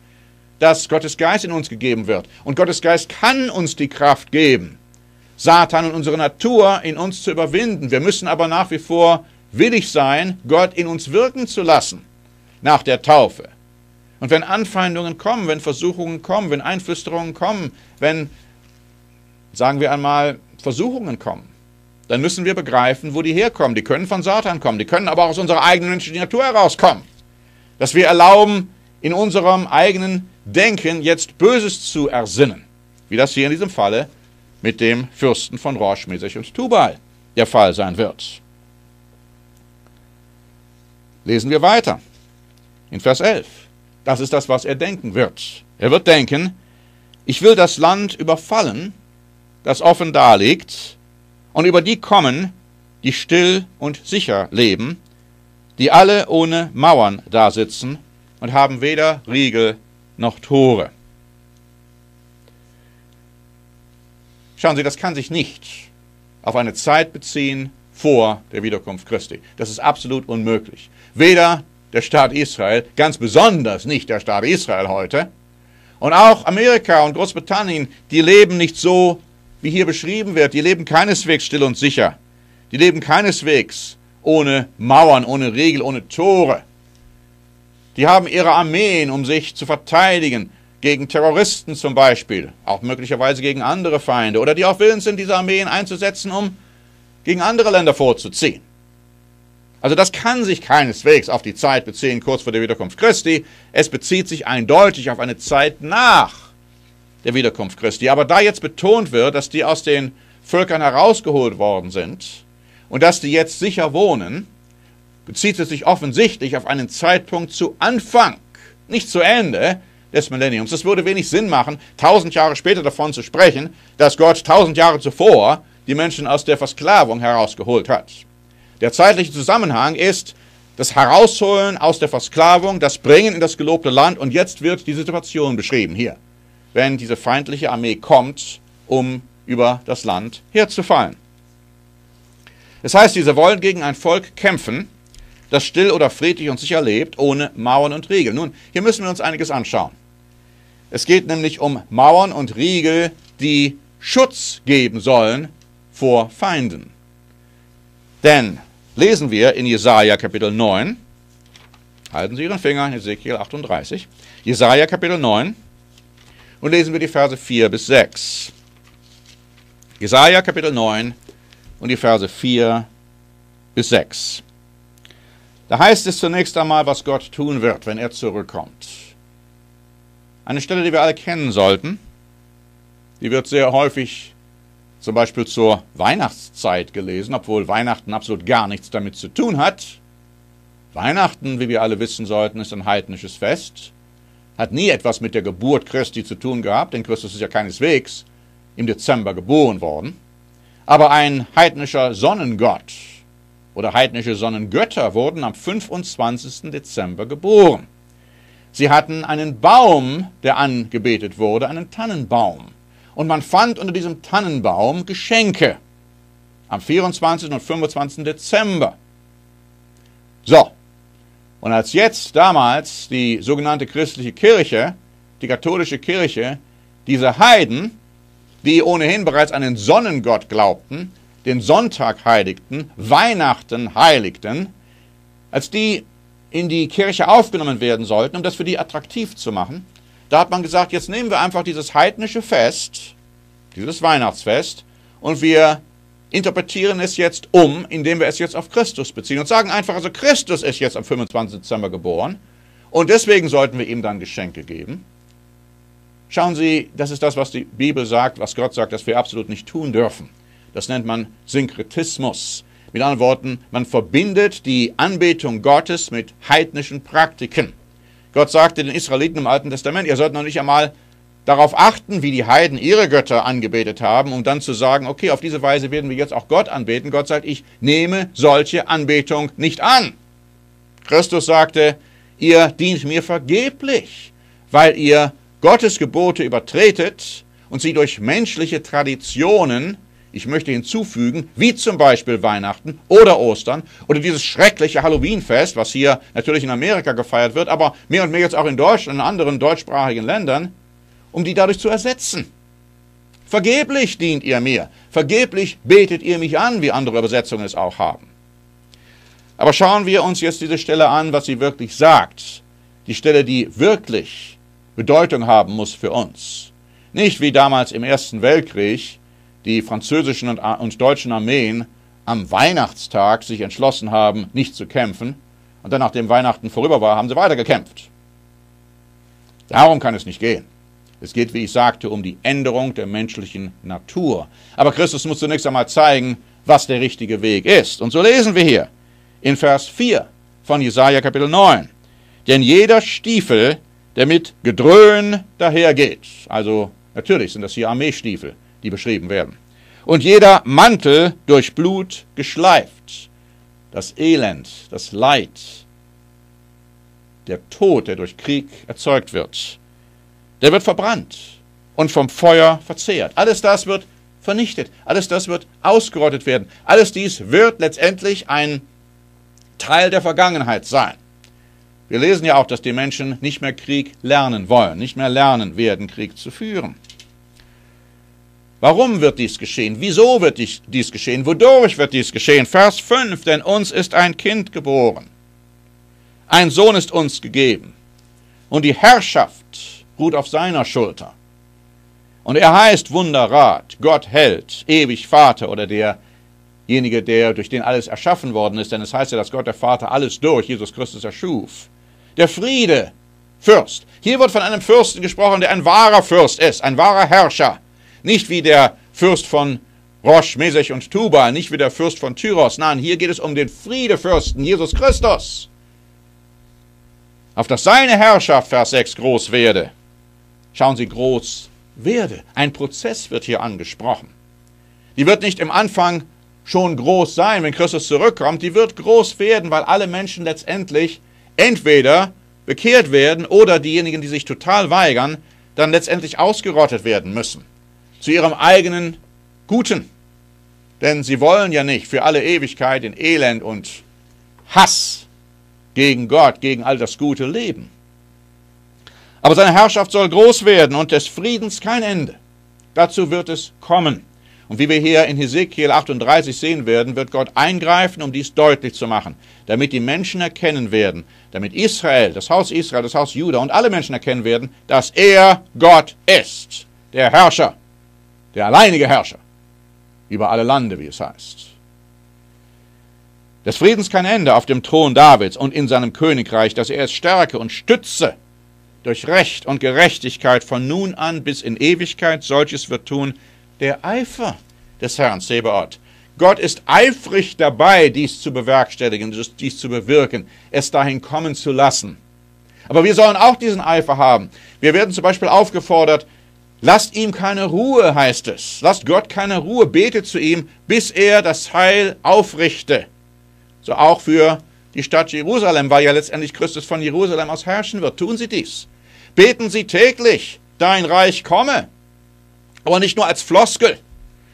dass Gottes Geist in uns gegeben wird. Und Gottes Geist kann uns die Kraft geben, Satan und unsere Natur in uns zu überwinden. Wir müssen aber nach wie vor willig sein, Gott in uns wirken zu lassen nach der Taufe. Und wenn Anfeindungen kommen, wenn Versuchungen kommen, wenn Einflüsterungen kommen, wenn, sagen wir einmal, Versuchungen kommen, dann müssen wir begreifen, wo die herkommen. Die können von Satan kommen, die können aber auch aus unserer eigenen menschlichen Natur herauskommen. Dass wir erlauben, in unserem eigenen Denken jetzt Böses zu ersinnen. Wie das hier in diesem Falle mit dem Fürsten von Rosh, Mesech und Tubal der Fall sein wird. Lesen wir weiter. In Vers 11. Das ist das, was er denken wird. Er wird denken, ich will das Land überfallen, das offen daliegt, und über die kommen, die still und sicher leben, die alle ohne Mauern dasitzen und haben weder Riegel noch Tore. Schauen Sie, das kann sich nicht auf eine Zeit beziehen vor der Wiederkunft Christi. Das ist absolut unmöglich. Weder der Staat Israel, ganz besonders nicht der Staat Israel heute. Und auch Amerika und Großbritannien, die leben nicht so, wie hier beschrieben wird. Die leben keineswegs still und sicher. Die leben keineswegs ohne Mauern, ohne Regel, ohne Tore. Die haben ihre Armeen, um sich zu verteidigen, gegen Terroristen zum Beispiel, auch möglicherweise gegen andere Feinde, oder die auch willens sind, diese Armeen einzusetzen, um gegen andere Länder vorzuziehen. Also das kann sich keineswegs auf die Zeit beziehen, kurz vor der Wiederkunft Christi. Es bezieht sich eindeutig auf eine Zeit nach der Wiederkunft Christi. Aber da jetzt betont wird, dass die aus den Völkern herausgeholt worden sind und dass die jetzt sicher wohnen, bezieht es sich offensichtlich auf einen Zeitpunkt zu Anfang, nicht zu Ende des Millenniums. Es würde wenig Sinn machen, tausend Jahre später davon zu sprechen, dass Gott tausend Jahre zuvor die Menschen aus der Versklavung herausgeholt hat. Der zeitliche Zusammenhang ist das Herausholen aus der Versklavung, das Bringen in das gelobte Land und jetzt wird die Situation beschrieben hier, wenn diese feindliche Armee kommt, um über das Land herzufallen. Das heißt, diese wollen gegen ein Volk kämpfen, das still oder friedlich und sicher lebt, ohne Mauern und Riegel. Nun, hier müssen wir uns einiges anschauen. Es geht nämlich um Mauern und Riegel, die Schutz geben sollen vor Feinden. Denn lesen wir in Jesaja Kapitel 9, halten Sie Ihren Finger in Ezekiel 38, Jesaja Kapitel 9 und lesen wir die Verse 4 bis 6. Jesaja Kapitel 9 und die Verse 4 bis 6. Da heißt es zunächst einmal, was Gott tun wird, wenn er zurückkommt. Eine Stelle, die wir alle kennen sollten, die wird sehr häufig zum Beispiel zur Weihnachtszeit gelesen, obwohl Weihnachten absolut gar nichts damit zu tun hat. Weihnachten, wie wir alle wissen sollten, ist ein heidnisches Fest, hat nie etwas mit der Geburt Christi zu tun gehabt, denn Christus ist ja keineswegs im Dezember geboren worden. Aber ein heidnischer Sonnengott oder heidnische Sonnengötter wurden am 25. Dezember geboren. Sie hatten einen Baum, der angebetet wurde, einen Tannenbaum und man fand unter diesem Tannenbaum Geschenke am 24. und 25. Dezember. So, und als jetzt damals die sogenannte christliche Kirche, die katholische Kirche, diese Heiden, die ohnehin bereits an den Sonnengott glaubten, den Sonntag heiligten, Weihnachten heiligten, als die in die Kirche aufgenommen werden sollten, um das für die attraktiv zu machen, da hat man gesagt, jetzt nehmen wir einfach dieses heidnische Fest, dieses Weihnachtsfest, und wir interpretieren es jetzt um, indem wir es jetzt auf Christus beziehen und sagen einfach, also Christus ist jetzt am 25. Dezember geboren und deswegen sollten wir ihm dann Geschenke geben. Schauen Sie, das ist das, was die Bibel sagt, was Gott sagt, dass wir absolut nicht tun dürfen. Das nennt man Synkretismus. Mit anderen Worten, man verbindet die Anbetung Gottes mit heidnischen Praktiken. Gott sagte den Israeliten im Alten Testament, ihr sollt noch nicht einmal darauf achten, wie die Heiden ihre Götter angebetet haben, um dann zu sagen, okay, auf diese Weise werden wir jetzt auch Gott anbeten. Gott sagt, ich nehme solche Anbetung nicht an. Christus sagte, ihr dient mir vergeblich, weil ihr Gottes Gebote übertretet und sie durch menschliche Traditionen Ich möchte hinzufügen, wie zum Beispiel Weihnachten oder Ostern oder dieses schreckliche Halloweenfest, was hier natürlich in Amerika gefeiert wird, aber mehr und mehr jetzt auch in Deutschland und in anderen deutschsprachigen Ländern, um die dadurch zu ersetzen. Vergeblich dient ihr mir, vergeblich betet ihr mich an, wie andere Übersetzungen es auch haben. Aber schauen wir uns jetzt diese Stelle an, was sie wirklich sagt. Die Stelle, die wirklich Bedeutung haben muss für uns. Nicht wie damals im Ersten Weltkrieg die französischen und, und deutschen Armeen am Weihnachtstag sich entschlossen haben, nicht zu kämpfen. Und dann, nachdem Weihnachten vorüber war, haben sie weiter gekämpft. Darum kann es nicht gehen. Es geht, wie ich sagte, um die Änderung der menschlichen Natur. Aber Christus muss zunächst einmal zeigen, was der richtige Weg ist. Und so lesen wir hier in Vers 4 von Jesaja Kapitel 9. Denn jeder Stiefel, der mit Gedröhn dahergeht, also natürlich sind das hier Armeestiefel, die beschrieben werden, und jeder Mantel durch Blut geschleift, das Elend, das Leid, der Tod, der durch Krieg erzeugt wird, der wird verbrannt und vom Feuer verzehrt. Alles das wird vernichtet, alles das wird ausgerottet werden. Alles dies wird letztendlich ein Teil der Vergangenheit sein. Wir lesen ja auch, dass die Menschen nicht mehr Krieg lernen wollen, nicht mehr lernen werden, Krieg zu führen. Warum wird dies geschehen? Wieso wird dies geschehen? Wodurch wird dies geschehen? Vers 5, denn uns ist ein Kind geboren. Ein Sohn ist uns gegeben. Und die Herrschaft ruht auf seiner Schulter. Und er heißt Wunderrat, Gott hält, ewig Vater oder der derjenige, der durch den alles erschaffen worden ist, denn es heißt ja, dass Gott der Vater alles durch Jesus Christus erschuf. Der Friede, Fürst. Hier wird von einem Fürsten gesprochen, der ein wahrer Fürst ist, ein wahrer Herrscher. Nicht wie der Fürst von Rosh, Mesech und Tubal, nicht wie der Fürst von Tyros. Nein, hier geht es um den Friedefürsten, Jesus Christus. Auf dass seine Herrschaft, Vers 6, groß werde. Schauen Sie, groß werde. Ein Prozess wird hier angesprochen. Die wird nicht im Anfang schon groß sein, wenn Christus zurückkommt, die wird groß werden, weil alle Menschen letztendlich entweder bekehrt werden oder diejenigen, die sich total weigern, dann letztendlich ausgerottet werden müssen. Zu ihrem eigenen Guten. Denn sie wollen ja nicht für alle Ewigkeit in Elend und Hass gegen Gott, gegen all das Gute leben. Aber seine Herrschaft soll groß werden und des Friedens kein Ende. Dazu wird es kommen. Und wie wir hier in Hesekiel 38 sehen werden, wird Gott eingreifen, um dies deutlich zu machen, damit die Menschen erkennen werden, damit Israel, das Haus Israel, das Haus Juda und alle Menschen erkennen werden, dass er Gott ist, der Herrscher, der alleinige Herrscher über alle Lande, wie es heißt. Des Friedens kein Ende auf dem Thron Davids und in seinem Königreich, dass er es stärke und stütze durch Recht und Gerechtigkeit von nun an bis in Ewigkeit. Solches wird tun, der Eifer des Herrn Sebaot. Gott ist eifrig dabei, dies zu bewerkstelligen, dies zu bewirken, es dahin kommen zu lassen. Aber wir sollen auch diesen Eifer haben. Wir werden zum Beispiel aufgefordert, lasst ihm keine Ruhe, heißt es. Lasst Gott keine Ruhe, betet zu ihm, bis er das Heil aufrichte. So auch für die Stadt Jerusalem, weil ja letztendlich Christus von Jerusalem aus herrschen wird. Tun Sie dies. Beten Sie täglich, dein Reich komme. Aber nicht nur als Floskel,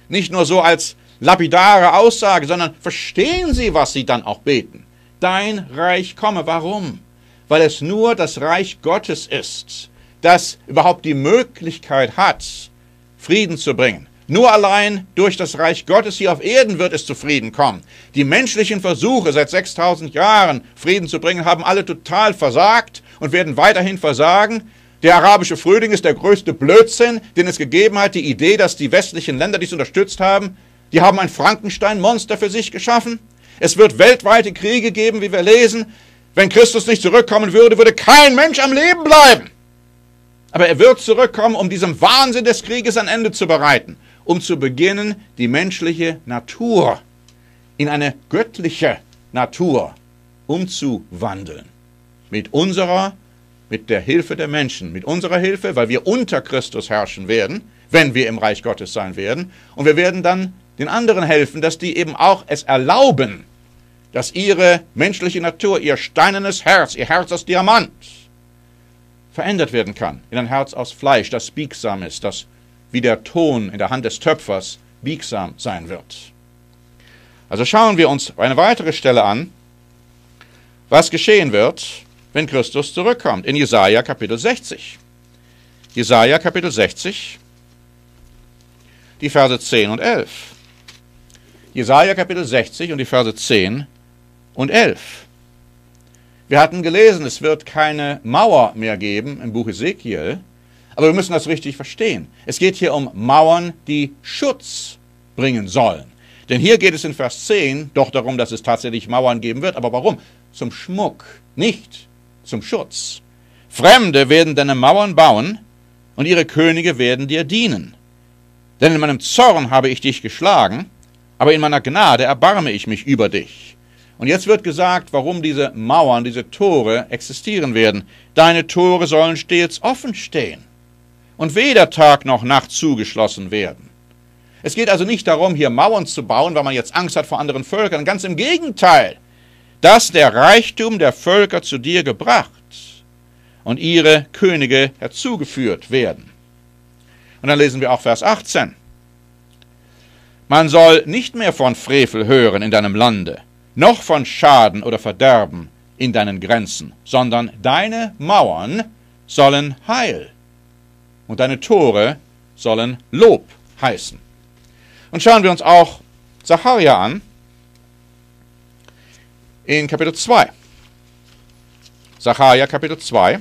nicht nur so als lapidare Aussage, sondern verstehen Sie, was Sie dann auch beten. Dein Reich komme. Warum? Weil es nur das Reich Gottes ist, das überhaupt die Möglichkeit hat, Frieden zu bringen. Nur allein durch das Reich Gottes hier auf Erden wird es zu Frieden kommen. Die menschlichen Versuche seit 6000 Jahren Frieden zu bringen haben alle total versagt und werden weiterhin versagen. Der arabische Frühling ist der größte Blödsinn, den es gegeben hat. Die Idee, dass die westlichen Länder dies unterstützt haben, die haben ein Frankenstein-Monster für sich geschaffen. Es wird weltweite Kriege geben, wie wir lesen. Wenn Christus nicht zurückkommen würde, würde kein Mensch am Leben bleiben. Aber er wird zurückkommen, um diesem Wahnsinn des Krieges ein Ende zu bereiten, um zu beginnen, die menschliche Natur in eine göttliche Natur umzuwandeln. Mit unserer mit der Hilfe der Menschen, mit unserer Hilfe, weil wir unter Christus herrschen werden, wenn wir im Reich Gottes sein werden. Und wir werden dann den anderen helfen, dass die eben auch es erlauben, dass ihre menschliche Natur, ihr steinernes Herz, ihr Herz aus Diamant, verändert werden kann in ein Herz aus Fleisch, das biegsam ist, das wie der Ton in der Hand des Töpfers biegsam sein wird. Also schauen wir uns eine weitere Stelle an, was geschehen wird, wenn Christus zurückkommt, in Jesaja Kapitel 60. Jesaja Kapitel 60, die Verse 10 und 11. Jesaja Kapitel 60 und die Verse 10 und 11. Wir hatten gelesen, es wird keine Mauer mehr geben im Buch Ezekiel, aber wir müssen das richtig verstehen. Es geht hier um Mauern, die Schutz bringen sollen. Denn hier geht es in Vers 10 doch darum, dass es tatsächlich Mauern geben wird. Aber warum? Zum Schmuck, nicht zum Schutz. Fremde werden deine Mauern bauen und ihre Könige werden dir dienen. Denn in meinem Zorn habe ich dich geschlagen, aber in meiner Gnade erbarme ich mich über dich. Und jetzt wird gesagt, warum diese Mauern, diese Tore existieren werden. Deine Tore sollen stets offen stehen und weder Tag noch Nacht zugeschlossen werden. Es geht also nicht darum, hier Mauern zu bauen, weil man jetzt Angst hat vor anderen Völkern. Ganz im Gegenteil, dass der Reichtum der Völker zu dir gebracht und ihre Könige herzugeführt werden. Und dann lesen wir auch Vers 18. Man soll nicht mehr von Frevel hören in deinem Lande, noch von Schaden oder Verderben in deinen Grenzen, sondern deine Mauern sollen Heil und deine Tore sollen Lob heißen. Und schauen wir uns auch Zacharia an in Kapitel 2. Zacharia Kapitel 2.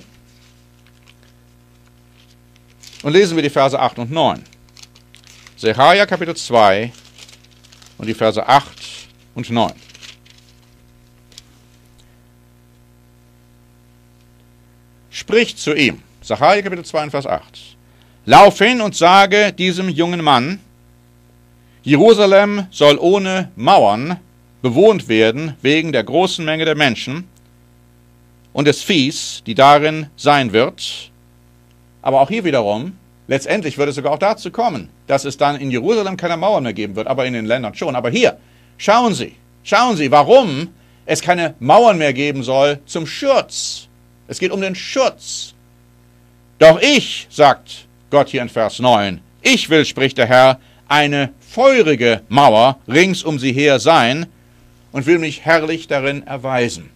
Und lesen wir die Verse 8 und 9. Zacharia Kapitel 2 und die Verse 8 und 9. Spricht zu ihm. Zacharia Kapitel 2 und Vers 8. Lauf hin und sage diesem jungen Mann, Jerusalem soll ohne Mauern bewohnt werden wegen der großen Menge der Menschen und des Viehs, die darin sein wird. Aber auch hier wiederum, letztendlich wird es sogar auch dazu kommen, dass es dann in Jerusalem keine Mauern mehr geben wird, aber in den Ländern schon. Aber hier, schauen Sie, schauen Sie, warum es keine Mauern mehr geben soll zum Schutz. Es geht um den Schutz. Doch ich, sagt Gott hier in Vers 9, ich will, spricht der Herr, eine feurige Mauer rings um sie her sein und will mich herrlich darin erweisen.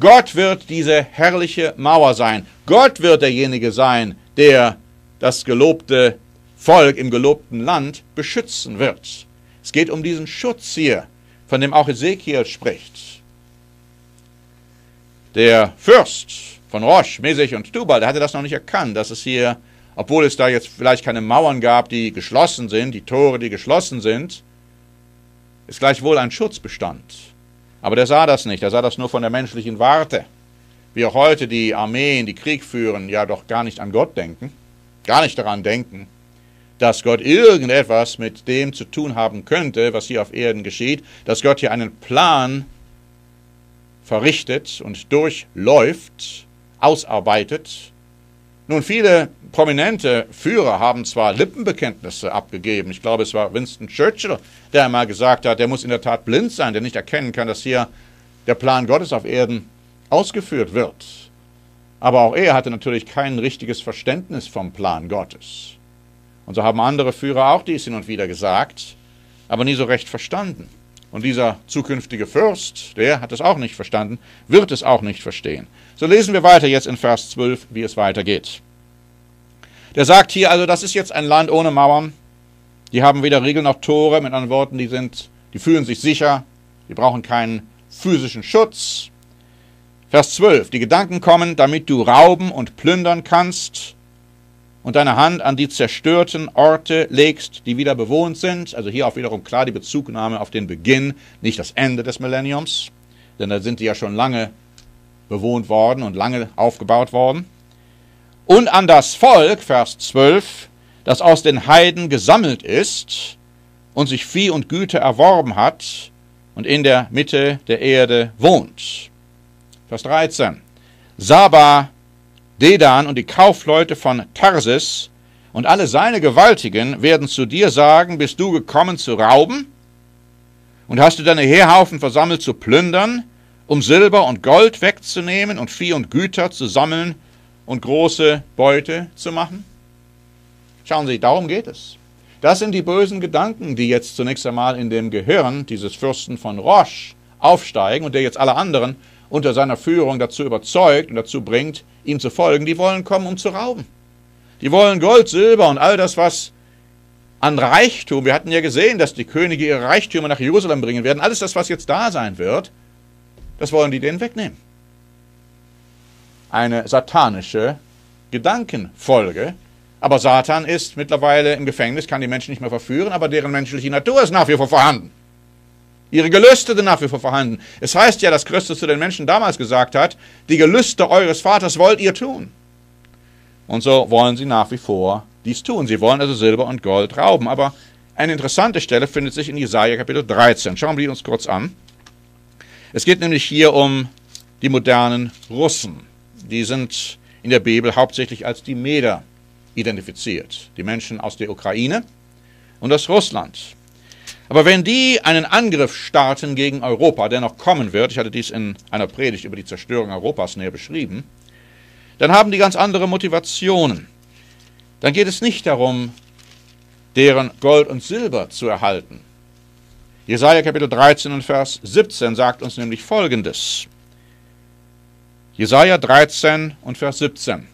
Gott wird diese herrliche Mauer sein. Gott wird derjenige sein, der das gelobte Volk im gelobten Land beschützen wird. Es geht um diesen Schutz hier, von dem auch Ezekiel spricht. Der Fürst von Rosh, Mesech und Tubal, der hatte das noch nicht erkannt, dass es hier obwohl es da jetzt vielleicht keine Mauern gab, die geschlossen sind, die Tore, die geschlossen sind, ist gleichwohl ein Schutzbestand. Aber der sah das nicht, er sah das nur von der menschlichen Warte. Wie auch heute die Armeen, die Krieg führen, ja doch gar nicht an Gott denken, gar nicht daran denken, dass Gott irgendetwas mit dem zu tun haben könnte, was hier auf Erden geschieht, dass Gott hier einen Plan verrichtet und durchläuft, ausarbeitet, nun, viele prominente Führer haben zwar Lippenbekenntnisse abgegeben. Ich glaube, es war Winston Churchill, der einmal gesagt hat, der muss in der Tat blind sein, der nicht erkennen kann, dass hier der Plan Gottes auf Erden ausgeführt wird. Aber auch er hatte natürlich kein richtiges Verständnis vom Plan Gottes. Und so haben andere Führer auch dies hin und wieder gesagt, aber nie so recht verstanden. Und dieser zukünftige Fürst, der hat es auch nicht verstanden, wird es auch nicht verstehen. So lesen wir weiter jetzt in Vers 12, wie es weitergeht. Der sagt hier also, das ist jetzt ein Land ohne Mauern. Die haben weder Regeln noch Tore, mit anderen Worten, die sind, die fühlen sich sicher, die brauchen keinen physischen Schutz. Vers 12, die Gedanken kommen, damit du rauben und plündern kannst und deine Hand an die zerstörten Orte legst, die wieder bewohnt sind. Also hier auch wiederum klar die Bezugnahme auf den Beginn, nicht das Ende des Millenniums, denn da sind die ja schon lange bewohnt worden und lange aufgebaut worden. Und an das Volk, Vers 12, das aus den Heiden gesammelt ist und sich Vieh und Güter erworben hat und in der Mitte der Erde wohnt. Vers 13. Saba Dedan und die Kaufleute von Tarsis und alle seine Gewaltigen werden zu dir sagen, bist du gekommen zu rauben? Und hast du deine Heerhaufen versammelt zu plündern, um Silber und Gold wegzunehmen und Vieh und Güter zu sammeln und große Beute zu machen? Schauen Sie, darum geht es. Das sind die bösen Gedanken, die jetzt zunächst einmal in dem Gehirn dieses Fürsten von Roche aufsteigen und der jetzt alle anderen unter seiner Führung dazu überzeugt und dazu bringt, ihm zu folgen. Die wollen kommen, um zu rauben. Die wollen Gold, Silber und all das, was an Reichtum, wir hatten ja gesehen, dass die Könige ihre Reichtümer nach Jerusalem bringen werden, alles das, was jetzt da sein wird, das wollen die denen wegnehmen. Eine satanische Gedankenfolge. Aber Satan ist mittlerweile im Gefängnis, kann die Menschen nicht mehr verführen, aber deren menschliche Natur ist nach wie vor vorhanden. Ihre Gelüste sind nach wie vor vorhanden. Es heißt ja, dass Christus zu den Menschen damals gesagt hat, die Gelüste eures Vaters wollt ihr tun. Und so wollen sie nach wie vor dies tun. Sie wollen also Silber und Gold rauben. Aber eine interessante Stelle findet sich in Jesaja Kapitel 13. Schauen wir uns kurz an. Es geht nämlich hier um die modernen Russen. Die sind in der Bibel hauptsächlich als die Meder identifiziert. Die Menschen aus der Ukraine und aus Russland. Aber wenn die einen Angriff starten gegen Europa, der noch kommen wird, ich hatte dies in einer Predigt über die Zerstörung Europas näher beschrieben, dann haben die ganz andere Motivationen dann geht es nicht darum, deren Gold und Silber zu erhalten. Jesaja Kapitel 13 und Vers 17 sagt uns nämlich folgendes. Jesaja 13 und Vers 17.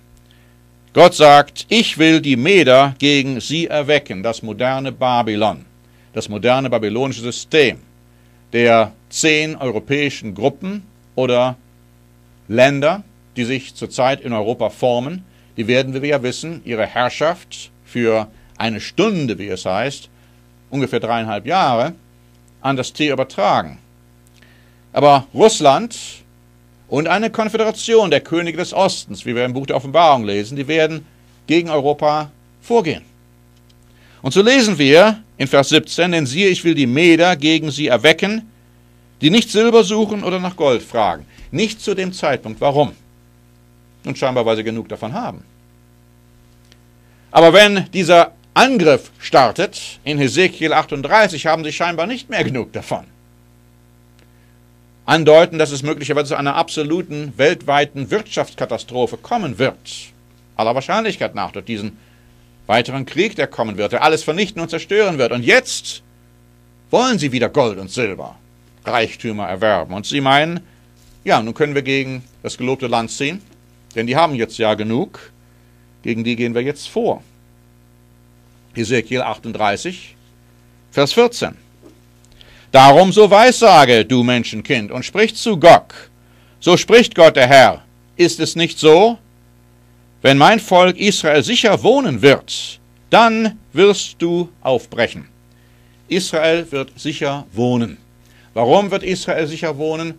Gott sagt, ich will die Meder gegen sie erwecken, das moderne Babylon, das moderne babylonische System der zehn europäischen Gruppen oder Länder, die sich zurzeit in Europa formen, die werden, wie wir ja wissen, ihre Herrschaft für eine Stunde, wie es heißt, ungefähr dreieinhalb Jahre, an das Tier übertragen. Aber Russland und eine Konföderation der Könige des Ostens, wie wir im Buch der Offenbarung lesen, die werden gegen Europa vorgehen. Und so lesen wir in Vers 17, denn siehe, ich will die Meder gegen sie erwecken, die nicht Silber suchen oder nach Gold fragen. Nicht zu dem Zeitpunkt. Warum? Und scheinbar, weil sie genug davon haben. Aber wenn dieser Angriff startet, in Hesekiel 38, haben sie scheinbar nicht mehr genug davon. Andeuten, dass es möglicherweise zu einer absoluten weltweiten Wirtschaftskatastrophe kommen wird. Aller Wahrscheinlichkeit nach, durch diesen weiteren Krieg, der kommen wird, der alles vernichten und zerstören wird. Und jetzt wollen sie wieder Gold und Silber, Reichtümer erwerben. Und sie meinen, ja, nun können wir gegen das gelobte Land ziehen, denn die haben jetzt ja genug. Gegen die gehen wir jetzt vor. Ezekiel 38, Vers 14. Darum so weissage, du Menschenkind, und sprich zu Gog. So spricht Gott der Herr. Ist es nicht so? Wenn mein Volk Israel sicher wohnen wird, dann wirst du aufbrechen. Israel wird sicher wohnen. Warum wird Israel sicher wohnen?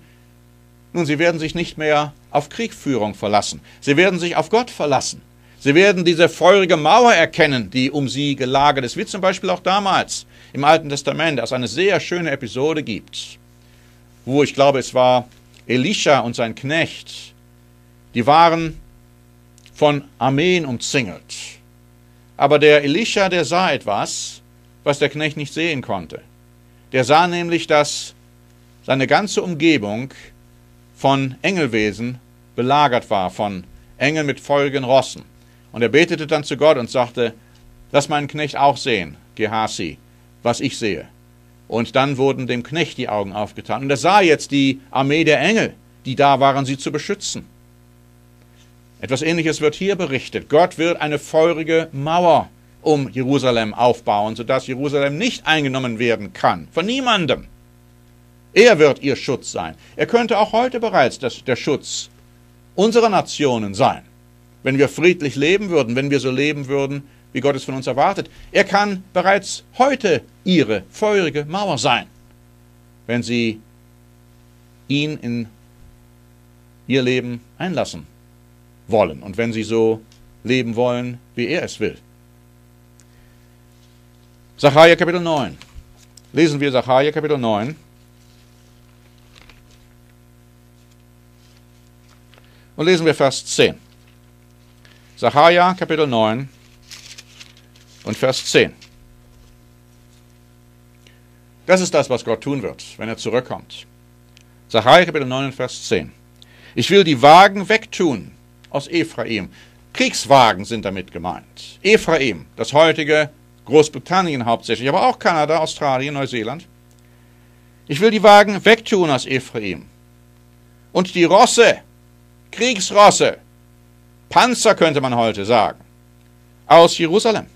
Nun, sie werden sich nicht mehr auf Kriegführung verlassen. Sie werden sich auf Gott verlassen. Sie werden diese feurige Mauer erkennen, die um sie gelagert ist, wie zum Beispiel auch damals im Alten Testament, es eine sehr schöne Episode gibt, wo ich glaube, es war Elisha und sein Knecht, die waren von Armeen umzingelt. Aber der Elisha, der sah etwas, was der Knecht nicht sehen konnte. Der sah nämlich, dass seine ganze Umgebung von Engelwesen belagert war, von Engeln mit feurigen Rossen. Und er betete dann zu Gott und sagte, lass meinen Knecht auch sehen, Gehasi, was ich sehe. Und dann wurden dem Knecht die Augen aufgetan. Und er sah jetzt die Armee der Engel, die da waren, sie zu beschützen. Etwas Ähnliches wird hier berichtet. Gott wird eine feurige Mauer um Jerusalem aufbauen, sodass Jerusalem nicht eingenommen werden kann. Von niemandem. Er wird ihr Schutz sein. Er könnte auch heute bereits das, der Schutz unserer Nationen sein wenn wir friedlich leben würden, wenn wir so leben würden, wie Gott es von uns erwartet. Er kann bereits heute ihre feurige Mauer sein, wenn sie ihn in ihr Leben einlassen wollen und wenn sie so leben wollen, wie er es will. Sacharja Kapitel 9. Lesen wir Sacharja Kapitel 9. Und lesen wir Vers 10. Sacharja Kapitel 9 und Vers 10. Das ist das, was Gott tun wird, wenn er zurückkommt. Sacharja Kapitel 9 und Vers 10. Ich will die Wagen wegtun aus Ephraim. Kriegswagen sind damit gemeint. Ephraim, das heutige Großbritannien hauptsächlich, aber auch Kanada, Australien, Neuseeland. Ich will die Wagen wegtun aus Ephraim. Und die Rosse, Kriegsrosse, Panzer könnte man heute sagen, aus Jerusalem.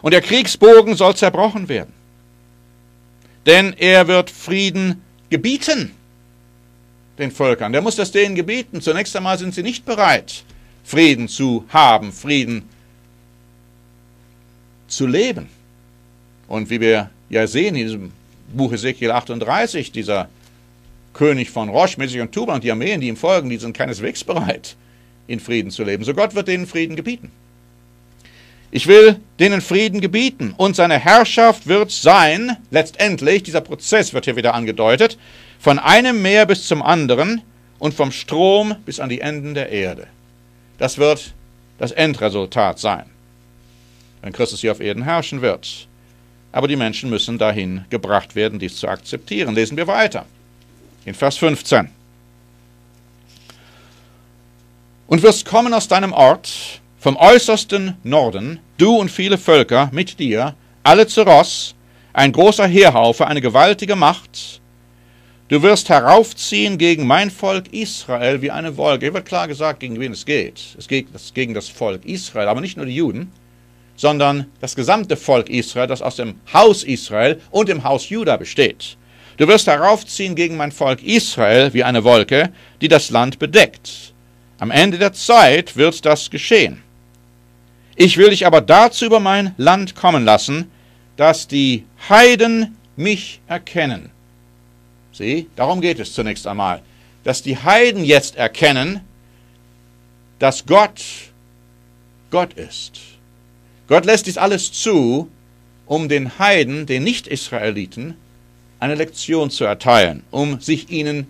Und der Kriegsbogen soll zerbrochen werden. Denn er wird Frieden gebieten den Völkern. Der muss das denen gebieten. Zunächst einmal sind sie nicht bereit, Frieden zu haben, Frieden zu leben. Und wie wir ja sehen in diesem Buch Ezekiel 38, dieser König von Rosh, Mesich und Tuba und die Armeen, die ihm folgen, die sind keineswegs bereit, in Frieden zu leben. So Gott wird denen Frieden gebieten. Ich will denen Frieden gebieten und seine Herrschaft wird sein, letztendlich, dieser Prozess wird hier wieder angedeutet, von einem Meer bis zum anderen und vom Strom bis an die Enden der Erde. Das wird das Endresultat sein, wenn Christus hier auf Erden herrschen wird. Aber die Menschen müssen dahin gebracht werden, dies zu akzeptieren. Lesen wir weiter. In Vers 15. Und wirst kommen aus deinem Ort, vom äußersten Norden, du und viele Völker mit dir, alle zu Ross, ein großer Heerhaufe, eine gewaltige Macht, Du wirst heraufziehen gegen mein Volk Israel wie eine Wolke. Hier wird klar gesagt, gegen wen es geht. Es geht gegen das Volk Israel, aber nicht nur die Juden, sondern das gesamte Volk Israel, das aus dem Haus Israel und dem Haus Juda besteht. Du wirst heraufziehen gegen mein Volk Israel wie eine Wolke, die das Land bedeckt. Am Ende der Zeit wird das geschehen. Ich will dich aber dazu über mein Land kommen lassen, dass die Heiden mich erkennen Sieh, darum geht es zunächst einmal. Dass die Heiden jetzt erkennen, dass Gott Gott ist. Gott lässt dies alles zu, um den Heiden, den Nicht-Israeliten, eine Lektion zu erteilen, um sich ihnen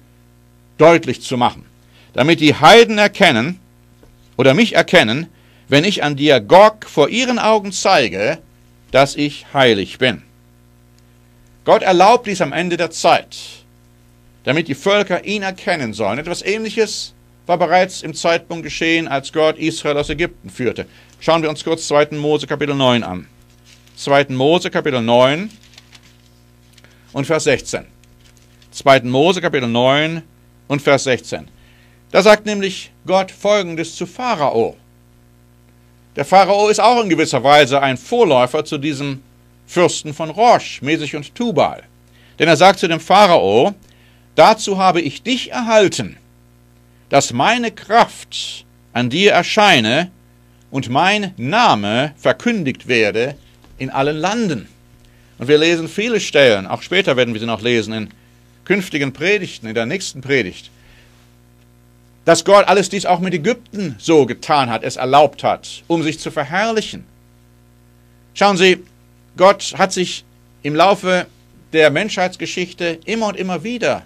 deutlich zu machen. Damit die Heiden erkennen oder mich erkennen, wenn ich an dir Gog vor ihren Augen zeige, dass ich heilig bin. Gott erlaubt dies am Ende der Zeit damit die Völker ihn erkennen sollen. Etwas Ähnliches war bereits im Zeitpunkt geschehen, als Gott Israel aus Ägypten führte. Schauen wir uns kurz 2. Mose Kapitel 9 an. 2. Mose Kapitel 9 und Vers 16. 2. Mose Kapitel 9 und Vers 16. Da sagt nämlich Gott folgendes zu Pharao. Der Pharao ist auch in gewisser Weise ein Vorläufer zu diesem Fürsten von Rosh, Mesich und Tubal. Denn er sagt zu dem Pharao, Dazu habe ich dich erhalten, dass meine Kraft an dir erscheine und mein Name verkündigt werde in allen Landen. Und wir lesen viele Stellen, auch später werden wir sie noch lesen, in künftigen Predigten, in der nächsten Predigt, dass Gott alles dies auch mit Ägypten so getan hat, es erlaubt hat, um sich zu verherrlichen. Schauen Sie, Gott hat sich im Laufe der Menschheitsgeschichte immer und immer wieder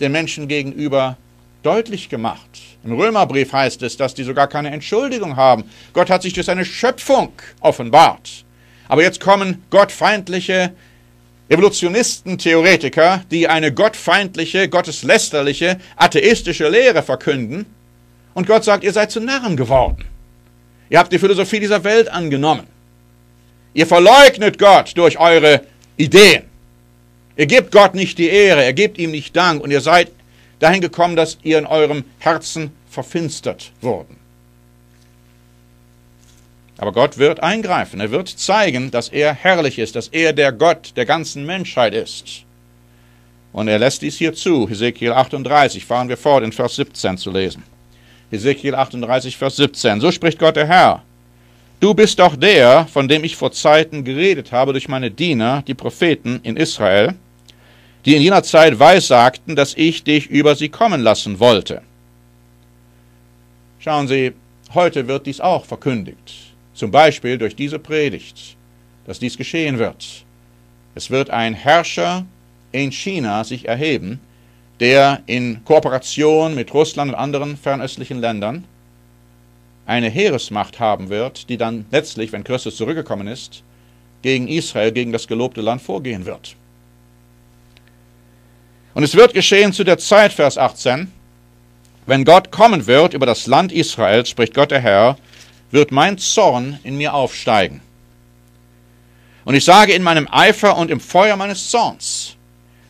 den Menschen gegenüber deutlich gemacht. Im Römerbrief heißt es, dass die sogar keine Entschuldigung haben. Gott hat sich durch seine Schöpfung offenbart. Aber jetzt kommen gottfeindliche Evolutionisten, Theoretiker, die eine gottfeindliche, gotteslästerliche, atheistische Lehre verkünden. Und Gott sagt, ihr seid zu Narren geworden. Ihr habt die Philosophie dieser Welt angenommen. Ihr verleugnet Gott durch eure Ideen. Ihr gebt Gott nicht die Ehre, ihr gebt ihm nicht Dank und ihr seid dahin gekommen, dass ihr in eurem Herzen verfinstert wurden. Aber Gott wird eingreifen, er wird zeigen, dass er herrlich ist, dass er der Gott der ganzen Menschheit ist. Und er lässt dies hier zu, Hesekiel 38, fahren wir fort in Vers 17 zu lesen. Hesekiel 38, Vers 17. So spricht Gott der Herr. Du bist doch der, von dem ich vor Zeiten geredet habe durch meine Diener, die Propheten in Israel, die in jener Zeit weissagten, dass ich dich über sie kommen lassen wollte. Schauen Sie, heute wird dies auch verkündigt, zum Beispiel durch diese Predigt, dass dies geschehen wird. Es wird ein Herrscher in China sich erheben, der in Kooperation mit Russland und anderen fernöstlichen Ländern eine Heeresmacht haben wird, die dann letztlich, wenn Christus zurückgekommen ist, gegen Israel, gegen das gelobte Land vorgehen wird. Und es wird geschehen zu der Zeit, Vers 18, wenn Gott kommen wird über das Land Israels, spricht Gott der Herr, wird mein Zorn in mir aufsteigen. Und ich sage in meinem Eifer und im Feuer meines Zorns,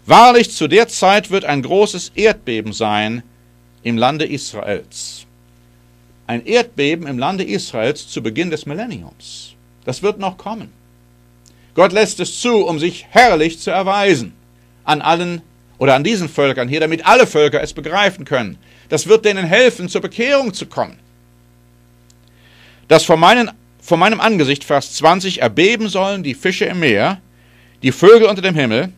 wahrlich zu der Zeit wird ein großes Erdbeben sein im Lande Israels. Ein Erdbeben im Lande Israels zu Beginn des Millenniums. Das wird noch kommen. Gott lässt es zu, um sich herrlich zu erweisen an allen oder an diesen Völkern hier, damit alle Völker es begreifen können. Das wird denen helfen, zur Bekehrung zu kommen. Dass vor, meinen, vor meinem Angesicht, Vers 20, erbeben sollen die Fische im Meer, die Vögel unter dem Himmel,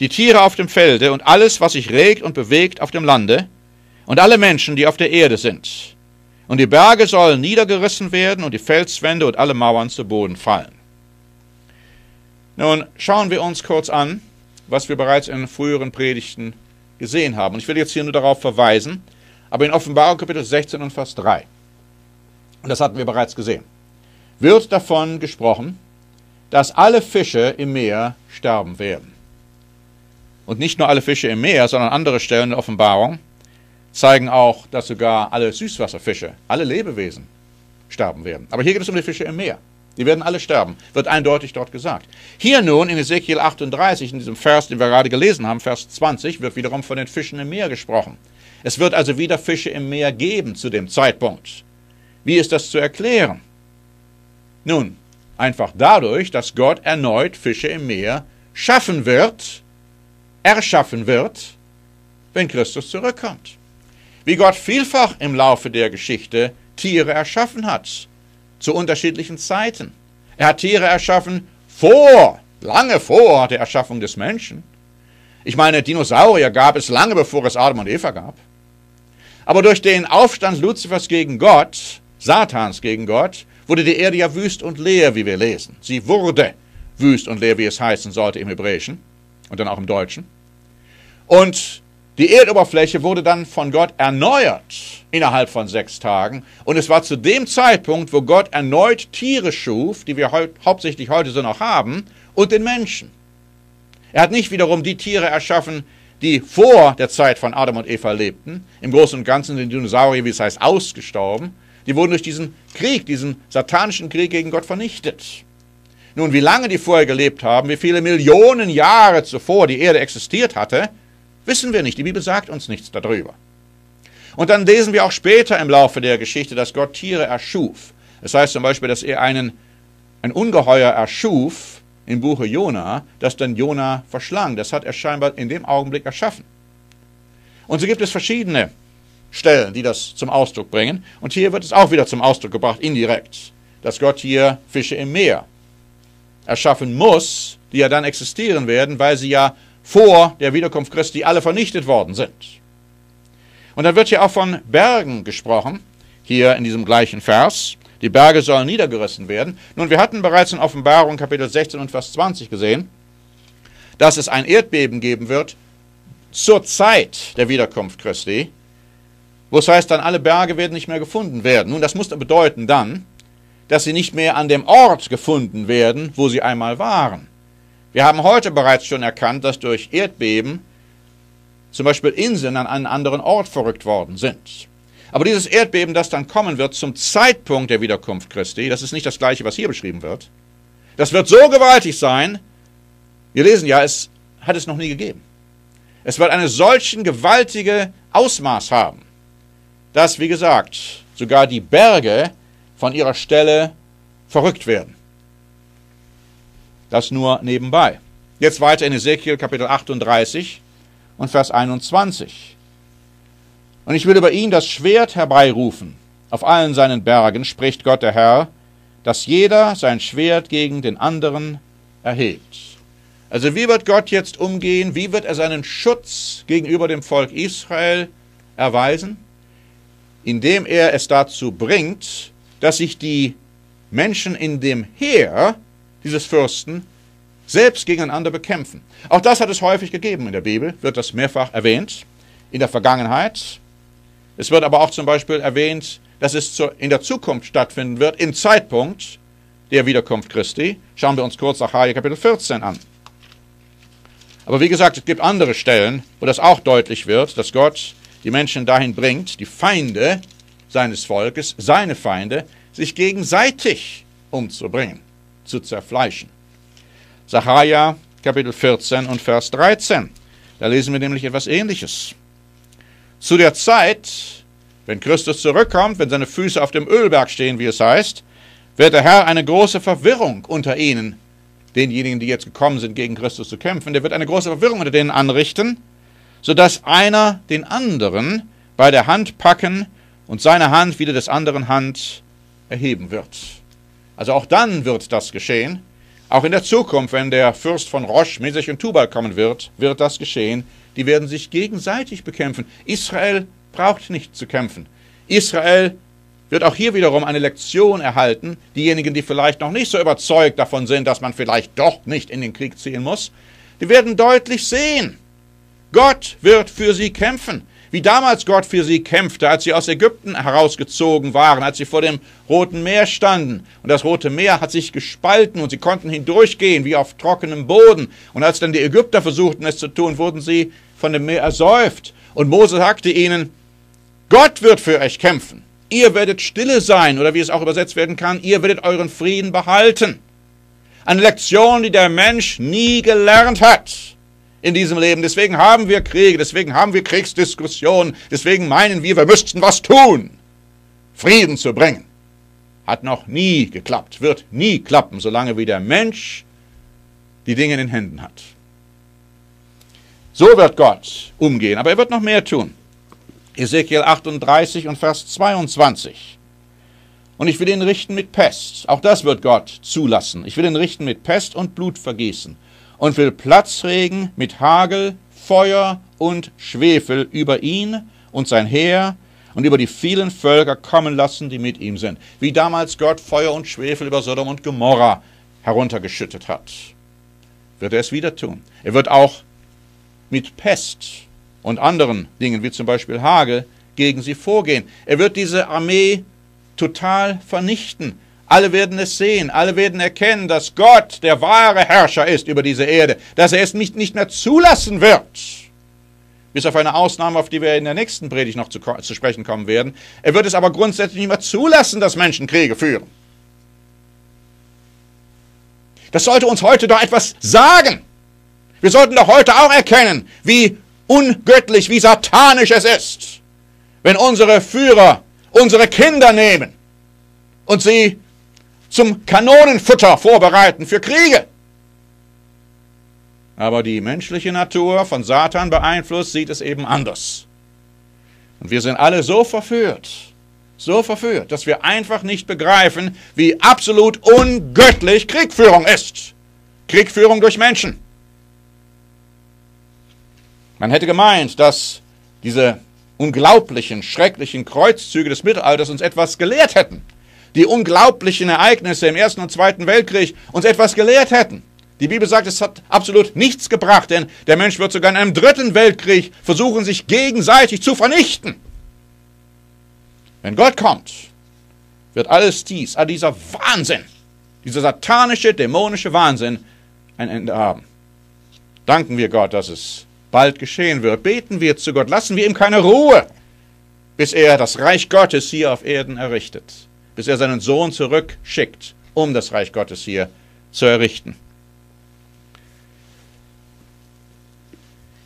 die Tiere auf dem Felde und alles, was sich regt und bewegt auf dem Lande, und alle Menschen, die auf der Erde sind. Und die Berge sollen niedergerissen werden und die Felswände und alle Mauern zu Boden fallen. Nun schauen wir uns kurz an, was wir bereits in früheren Predigten gesehen haben. Und ich will jetzt hier nur darauf verweisen, aber in Offenbarung Kapitel 16 und Vers 3, und das hatten wir bereits gesehen, wird davon gesprochen, dass alle Fische im Meer sterben werden. Und nicht nur alle Fische im Meer, sondern andere Stellen der Offenbarung zeigen auch, dass sogar alle Süßwasserfische, alle Lebewesen sterben werden. Aber hier geht es um die Fische im Meer. Die werden alle sterben, wird eindeutig dort gesagt. Hier nun in Ezekiel 38, in diesem Vers, den wir gerade gelesen haben, Vers 20, wird wiederum von den Fischen im Meer gesprochen. Es wird also wieder Fische im Meer geben zu dem Zeitpunkt. Wie ist das zu erklären? Nun, einfach dadurch, dass Gott erneut Fische im Meer schaffen wird, erschaffen wird, wenn Christus zurückkommt. Wie Gott vielfach im Laufe der Geschichte Tiere erschaffen hat zu unterschiedlichen Zeiten. Er hat Tiere erschaffen vor, lange vor der Erschaffung des Menschen. Ich meine, Dinosaurier gab es lange bevor es Adam und Eva gab. Aber durch den Aufstand Luzifers gegen Gott, Satans gegen Gott, wurde die Erde ja wüst und leer, wie wir lesen. Sie wurde wüst und leer, wie es heißen sollte im Hebräischen und dann auch im Deutschen. Und die Erdoberfläche wurde dann von Gott erneuert innerhalb von sechs Tagen. Und es war zu dem Zeitpunkt, wo Gott erneut Tiere schuf, die wir heut, hauptsächlich heute so noch haben, und den Menschen. Er hat nicht wiederum die Tiere erschaffen, die vor der Zeit von Adam und Eva lebten. Im Großen und Ganzen sind Dinosaurier, wie es heißt, ausgestorben. Die wurden durch diesen Krieg, diesen satanischen Krieg gegen Gott vernichtet. Nun, wie lange die vorher gelebt haben, wie viele Millionen Jahre zuvor die Erde existiert hatte, Wissen wir nicht, die Bibel sagt uns nichts darüber. Und dann lesen wir auch später im Laufe der Geschichte, dass Gott Tiere erschuf. Das heißt zum Beispiel, dass er einen, ein Ungeheuer erschuf im Buche Jona, das dann Jona verschlang. Das hat er scheinbar in dem Augenblick erschaffen. Und so gibt es verschiedene Stellen, die das zum Ausdruck bringen. Und hier wird es auch wieder zum Ausdruck gebracht, indirekt, dass Gott hier Fische im Meer erschaffen muss, die ja dann existieren werden, weil sie ja vor der Wiederkunft Christi alle vernichtet worden sind. Und dann wird hier auch von Bergen gesprochen, hier in diesem gleichen Vers. Die Berge sollen niedergerissen werden. Nun, wir hatten bereits in Offenbarung Kapitel 16 und Vers 20 gesehen, dass es ein Erdbeben geben wird zur Zeit der Wiederkunft Christi, wo es heißt, dann alle Berge werden nicht mehr gefunden werden. Nun, das muss bedeuten dann, dass sie nicht mehr an dem Ort gefunden werden, wo sie einmal waren. Wir haben heute bereits schon erkannt, dass durch Erdbeben zum Beispiel Inseln an einen anderen Ort verrückt worden sind. Aber dieses Erdbeben, das dann kommen wird zum Zeitpunkt der Wiederkunft Christi, das ist nicht das gleiche, was hier beschrieben wird. Das wird so gewaltig sein, wir lesen ja, es hat es noch nie gegeben. Es wird eine solchen gewaltige Ausmaß haben, dass, wie gesagt, sogar die Berge von ihrer Stelle verrückt werden. Das nur nebenbei. Jetzt weiter in Ezekiel Kapitel 38 und Vers 21. Und ich will über ihn das Schwert herbeirufen. Auf allen seinen Bergen spricht Gott der Herr, dass jeder sein Schwert gegen den anderen erhebt. Also wie wird Gott jetzt umgehen? Wie wird er seinen Schutz gegenüber dem Volk Israel erweisen? Indem er es dazu bringt, dass sich die Menschen in dem Heer dieses Fürsten selbst gegeneinander bekämpfen. Auch das hat es häufig gegeben in der Bibel, wird das mehrfach erwähnt, in der Vergangenheit. Es wird aber auch zum Beispiel erwähnt, dass es in der Zukunft stattfinden wird, im Zeitpunkt der Wiederkunft Christi. Schauen wir uns kurz Sacharja Kapitel 14 an. Aber wie gesagt, es gibt andere Stellen, wo das auch deutlich wird, dass Gott die Menschen dahin bringt, die Feinde seines Volkes, seine Feinde, sich gegenseitig umzubringen zu zerfleischen. Sacharja Kapitel 14 und Vers 13. Da lesen wir nämlich etwas Ähnliches. Zu der Zeit, wenn Christus zurückkommt, wenn seine Füße auf dem Ölberg stehen, wie es heißt, wird der Herr eine große Verwirrung unter ihnen, denjenigen, die jetzt gekommen sind, gegen Christus zu kämpfen, der wird eine große Verwirrung unter denen anrichten, sodass einer den anderen bei der Hand packen und seine Hand wieder des anderen Hand erheben wird. Also auch dann wird das geschehen. Auch in der Zukunft, wenn der Fürst von Rosh, Mesech und Tubal kommen wird, wird das geschehen. Die werden sich gegenseitig bekämpfen. Israel braucht nicht zu kämpfen. Israel wird auch hier wiederum eine Lektion erhalten. Diejenigen, die vielleicht noch nicht so überzeugt davon sind, dass man vielleicht doch nicht in den Krieg ziehen muss, die werden deutlich sehen, Gott wird für sie kämpfen wie damals Gott für sie kämpfte, als sie aus Ägypten herausgezogen waren, als sie vor dem Roten Meer standen. Und das Rote Meer hat sich gespalten und sie konnten hindurchgehen wie auf trockenem Boden. Und als dann die Ägypter versuchten es zu tun, wurden sie von dem Meer ersäuft. Und Mose sagte ihnen, Gott wird für euch kämpfen. Ihr werdet stille sein, oder wie es auch übersetzt werden kann, ihr werdet euren Frieden behalten. Eine Lektion, die der Mensch nie gelernt hat in diesem Leben. Deswegen haben wir Kriege, deswegen haben wir Kriegsdiskussionen, deswegen meinen wir, wir müssten was tun, Frieden zu bringen. Hat noch nie geklappt, wird nie klappen, solange wie der Mensch die Dinge in den Händen hat. So wird Gott umgehen, aber er wird noch mehr tun. Ezekiel 38 und Vers 22. Und ich will ihn richten mit Pest. Auch das wird Gott zulassen. Ich will ihn richten mit Pest und Blutvergießen und will Platzregen mit Hagel, Feuer und Schwefel über ihn und sein Heer und über die vielen Völker kommen lassen, die mit ihm sind. Wie damals Gott Feuer und Schwefel über Sodom und Gomorra heruntergeschüttet hat, wird er es wieder tun. Er wird auch mit Pest und anderen Dingen, wie zum Beispiel Hagel, gegen sie vorgehen. Er wird diese Armee total vernichten. Alle werden es sehen, alle werden erkennen, dass Gott der wahre Herrscher ist über diese Erde, dass er es nicht, nicht mehr zulassen wird. Bis auf eine Ausnahme, auf die wir in der nächsten Predigt noch zu, zu sprechen kommen werden. Er wird es aber grundsätzlich nicht mehr zulassen, dass Menschen Kriege führen. Das sollte uns heute doch etwas sagen. Wir sollten doch heute auch erkennen, wie ungöttlich, wie satanisch es ist, wenn unsere Führer unsere Kinder nehmen und sie zum Kanonenfutter vorbereiten für Kriege. Aber die menschliche Natur von Satan beeinflusst sieht es eben anders. Und wir sind alle so verführt, so verführt, dass wir einfach nicht begreifen, wie absolut ungöttlich Kriegführung ist. Kriegführung durch Menschen. Man hätte gemeint, dass diese unglaublichen, schrecklichen Kreuzzüge des Mittelalters uns etwas gelehrt hätten die unglaublichen Ereignisse im Ersten und Zweiten Weltkrieg uns etwas gelehrt hätten. Die Bibel sagt, es hat absolut nichts gebracht, denn der Mensch wird sogar in einem dritten Weltkrieg versuchen, sich gegenseitig zu vernichten. Wenn Gott kommt, wird alles dies, all dieser Wahnsinn, dieser satanische, dämonische Wahnsinn ein Ende haben. Danken wir Gott, dass es bald geschehen wird. Beten wir zu Gott, lassen wir ihm keine Ruhe, bis er das Reich Gottes hier auf Erden errichtet bis er seinen Sohn zurückschickt, um das Reich Gottes hier zu errichten.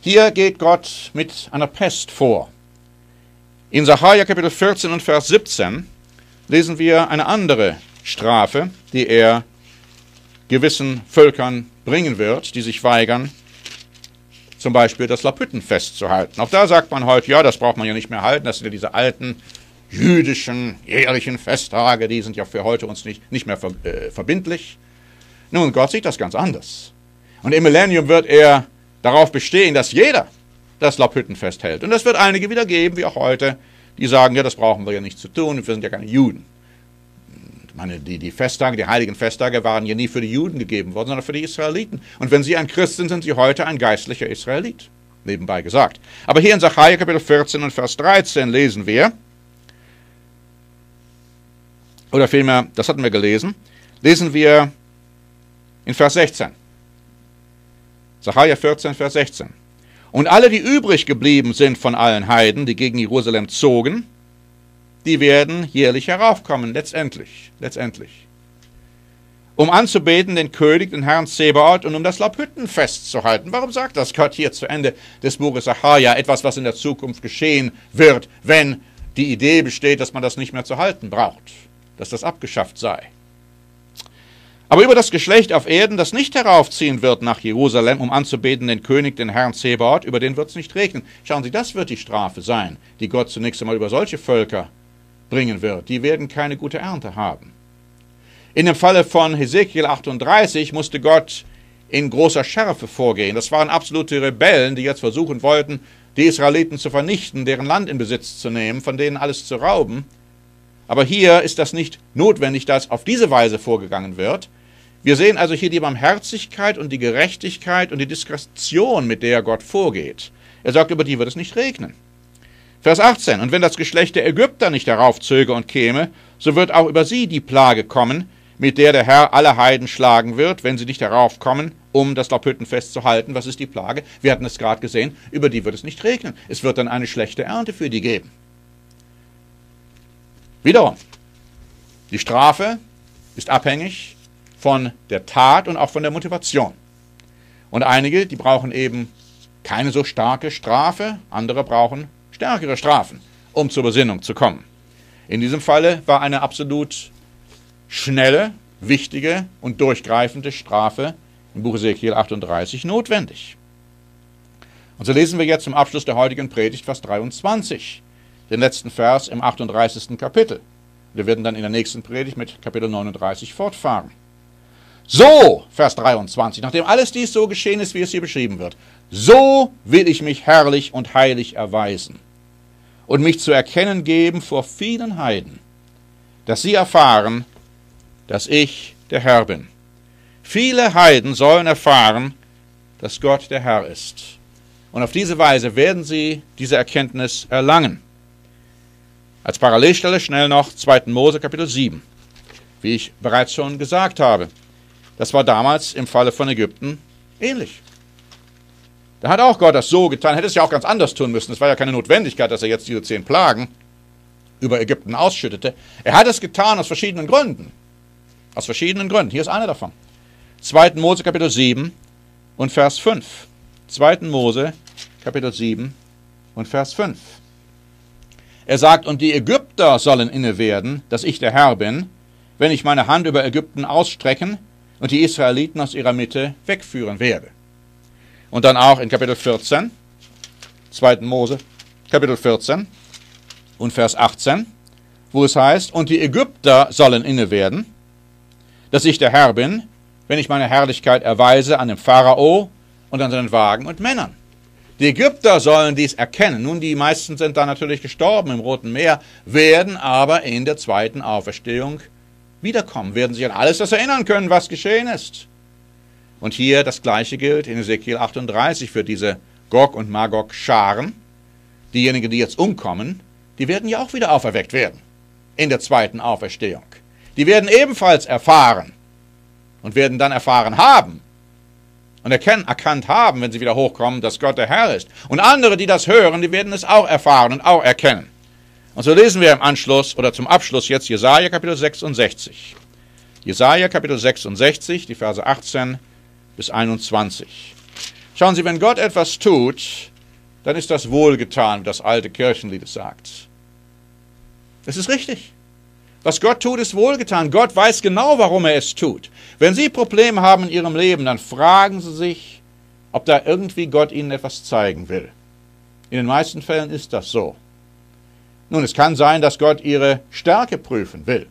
Hier geht Gott mit einer Pest vor. In Sacharja Kapitel 14 und Vers 17 lesen wir eine andere Strafe, die er gewissen Völkern bringen wird, die sich weigern, zum Beispiel das Lapüttenfest zu halten. Auch da sagt man heute, ja, das braucht man ja nicht mehr halten, das sind ja diese alten jüdischen jährlichen Festtage, die sind ja für heute uns nicht, nicht mehr ver, äh, verbindlich. Nun, Gott sieht das ganz anders. Und im Millennium wird er darauf bestehen, dass jeder das Laubhüttenfest hält. Und es wird einige wieder geben, wie auch heute, die sagen, ja, das brauchen wir ja nicht zu tun, wir sind ja keine Juden. Ich meine, die, die Festtage, die heiligen Festtage waren ja nie für die Juden gegeben worden, sondern für die Israeliten. Und wenn sie ein Christ sind, sind sie heute ein geistlicher Israelit. Nebenbei gesagt. Aber hier in Sacharja Kapitel 14 und Vers 13 lesen wir, oder vielmehr, das hatten wir gelesen, lesen wir in Vers 16. Sacharja 14, Vers 16. Und alle, die übrig geblieben sind von allen Heiden, die gegen Jerusalem zogen, die werden jährlich heraufkommen, letztendlich, letztendlich. um anzubeten den König, den Herrn Zebaoth und um das Laubhüttenfest zu halten. Warum sagt das Gott hier zu Ende des Buches Sacharja? Etwas, was in der Zukunft geschehen wird, wenn die Idee besteht, dass man das nicht mehr zu halten braucht, dass das abgeschafft sei. Aber über das Geschlecht auf Erden, das nicht heraufziehen wird nach Jerusalem, um anzubeten den König, den Herrn Zebaoth, über den wird es nicht regnen. Schauen Sie, das wird die Strafe sein, die Gott zunächst einmal über solche Völker bringen wird. Die werden keine gute Ernte haben. In dem Falle von Hesekiel 38 musste Gott in großer Schärfe vorgehen. Das waren absolute Rebellen, die jetzt versuchen wollten, die Israeliten zu vernichten, deren Land in Besitz zu nehmen, von denen alles zu rauben. Aber hier ist das nicht notwendig, dass auf diese Weise vorgegangen wird. Wir sehen also hier die Barmherzigkeit und die Gerechtigkeit und die Diskretion, mit der Gott vorgeht. Er sagt, über die wird es nicht regnen. Vers 18. Und wenn das Geschlecht der Ägypter nicht heraufzöge und käme, so wird auch über sie die Plage kommen, mit der der Herr alle Heiden schlagen wird, wenn sie nicht heraufkommen, um das Laubhüttenfest zu halten. Was ist die Plage? Wir hatten es gerade gesehen, über die wird es nicht regnen. Es wird dann eine schlechte Ernte für die geben. Wiederum, die Strafe ist abhängig von der Tat und auch von der Motivation. Und einige, die brauchen eben keine so starke Strafe, andere brauchen stärkere Strafen, um zur Besinnung zu kommen. In diesem Falle war eine absolut schnelle, wichtige und durchgreifende Strafe im Buch Ezekiel 38 notwendig. Und so lesen wir jetzt zum Abschluss der heutigen Predigt Vers 23, den letzten Vers im 38. Kapitel. Wir werden dann in der nächsten Predigt mit Kapitel 39 fortfahren. So, Vers 23, nachdem alles dies so geschehen ist, wie es hier beschrieben wird, so will ich mich herrlich und heilig erweisen und mich zu erkennen geben vor vielen Heiden, dass sie erfahren, dass ich der Herr bin. Viele Heiden sollen erfahren, dass Gott der Herr ist. Und auf diese Weise werden sie diese Erkenntnis erlangen. Als Parallelstelle schnell noch 2. Mose Kapitel 7. Wie ich bereits schon gesagt habe, das war damals im Falle von Ägypten ähnlich. Da hat auch Gott das so getan, hätte es ja auch ganz anders tun müssen. Es war ja keine Notwendigkeit, dass er jetzt diese zehn Plagen über Ägypten ausschüttete. Er hat es getan aus verschiedenen Gründen. Aus verschiedenen Gründen. Hier ist einer davon. 2. Mose Kapitel 7 und Vers 5. 2. Mose Kapitel 7 und Vers 5. Er sagt, und die Ägypter sollen inne werden, dass ich der Herr bin, wenn ich meine Hand über Ägypten ausstrecken und die Israeliten aus ihrer Mitte wegführen werde. Und dann auch in Kapitel 14, 2. Mose, Kapitel 14 und Vers 18, wo es heißt, und die Ägypter sollen inne werden, dass ich der Herr bin, wenn ich meine Herrlichkeit erweise an dem Pharao und an seinen Wagen und Männern. Die Ägypter sollen dies erkennen. Nun, die meisten sind da natürlich gestorben im Roten Meer, werden aber in der zweiten Auferstehung wiederkommen, werden sich an alles das erinnern können, was geschehen ist. Und hier das gleiche gilt in Ezekiel 38 für diese Gog und Magog Scharen. Diejenigen, die jetzt umkommen, die werden ja auch wieder auferweckt werden in der zweiten Auferstehung die werden ebenfalls erfahren und werden dann erfahren haben und erkennen, erkannt haben, wenn sie wieder hochkommen, dass Gott der Herr ist. Und andere, die das hören, die werden es auch erfahren und auch erkennen. Und so lesen wir im Anschluss oder zum Abschluss jetzt Jesaja Kapitel 66. Jesaja Kapitel 66, die Verse 18 bis 21. Schauen Sie, wenn Gott etwas tut, dann ist das wohlgetan, wie das alte Kirchenlied sagt. Es ist richtig. Was Gott tut, ist wohlgetan. Gott weiß genau, warum er es tut. Wenn Sie Probleme haben in Ihrem Leben, dann fragen Sie sich, ob da irgendwie Gott Ihnen etwas zeigen will. In den meisten Fällen ist das so. Nun, es kann sein, dass Gott Ihre Stärke prüfen will.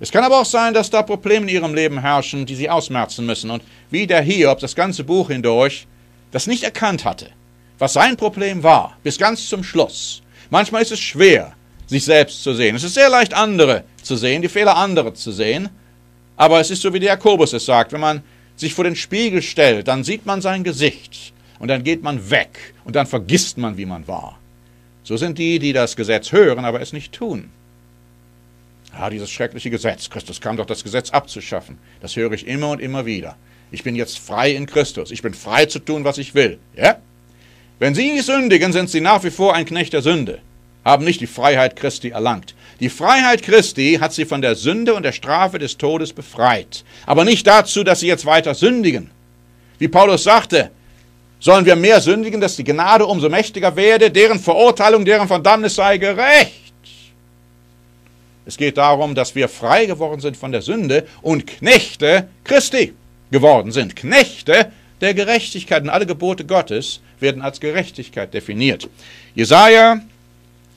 Es kann aber auch sein, dass da Probleme in Ihrem Leben herrschen, die Sie ausmerzen müssen. Und wie der Hiob das ganze Buch hindurch das nicht erkannt hatte, was sein Problem war, bis ganz zum Schluss. Manchmal ist es schwer, sich selbst zu sehen. Es ist sehr leicht, andere zu sehen, die Fehler anderer zu sehen. Aber es ist so, wie der Jakobus es sagt, wenn man sich vor den Spiegel stellt, dann sieht man sein Gesicht und dann geht man weg und dann vergisst man, wie man war. So sind die, die das Gesetz hören, aber es nicht tun. Ah, dieses schreckliche Gesetz. Christus kam doch, das Gesetz abzuschaffen. Das höre ich immer und immer wieder. Ich bin jetzt frei in Christus. Ich bin frei zu tun, was ich will. Ja? Wenn Sie sündigen, sind Sie nach wie vor ein Knecht der Sünde. Haben nicht die Freiheit Christi erlangt. Die Freiheit Christi hat sie von der Sünde und der Strafe des Todes befreit. Aber nicht dazu, dass sie jetzt weiter sündigen. Wie Paulus sagte, sollen wir mehr sündigen, dass die Gnade umso mächtiger werde, deren Verurteilung, deren Verdammnis sei gerecht. Es geht darum, dass wir frei geworden sind von der Sünde und Knechte Christi geworden sind. Knechte der Gerechtigkeit. Und alle Gebote Gottes werden als Gerechtigkeit definiert. Jesaja,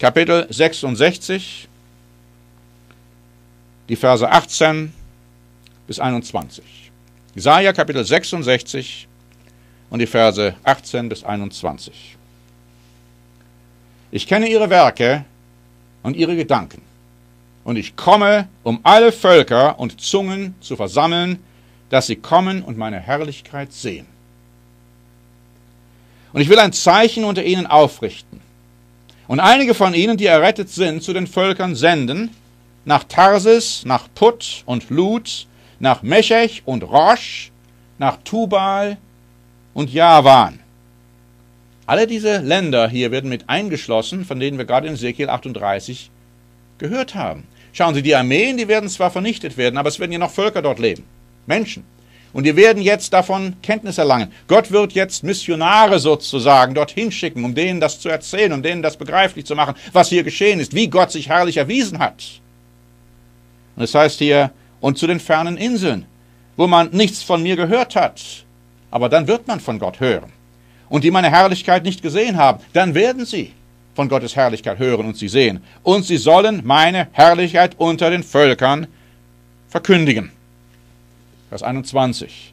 Kapitel 66, die Verse 18 bis 21. Jesaja, Kapitel 66 und die Verse 18 bis 21. Ich kenne ihre Werke und ihre Gedanken. Und ich komme, um alle Völker und Zungen zu versammeln, dass sie kommen und meine Herrlichkeit sehen. Und ich will ein Zeichen unter ihnen aufrichten. Und einige von ihnen, die errettet sind, zu den Völkern senden, nach Tarsis, nach Put und Lut, nach Meshech und Rosh, nach Tubal und Javan. Alle diese Länder hier werden mit eingeschlossen, von denen wir gerade in Ezekiel 38 gehört haben. Schauen Sie, die Armeen, die werden zwar vernichtet werden, aber es werden ja noch Völker dort leben. Menschen. Und die werden jetzt davon Kenntnis erlangen. Gott wird jetzt Missionare sozusagen dorthin schicken, um denen das zu erzählen, um denen das begreiflich zu machen, was hier geschehen ist, wie Gott sich herrlich erwiesen hat. Und es das heißt hier, und zu den fernen Inseln, wo man nichts von mir gehört hat. Aber dann wird man von Gott hören. Und die meine Herrlichkeit nicht gesehen haben, dann werden sie von Gottes Herrlichkeit hören und sie sehen. Und sie sollen meine Herrlichkeit unter den Völkern verkündigen. Vers 21.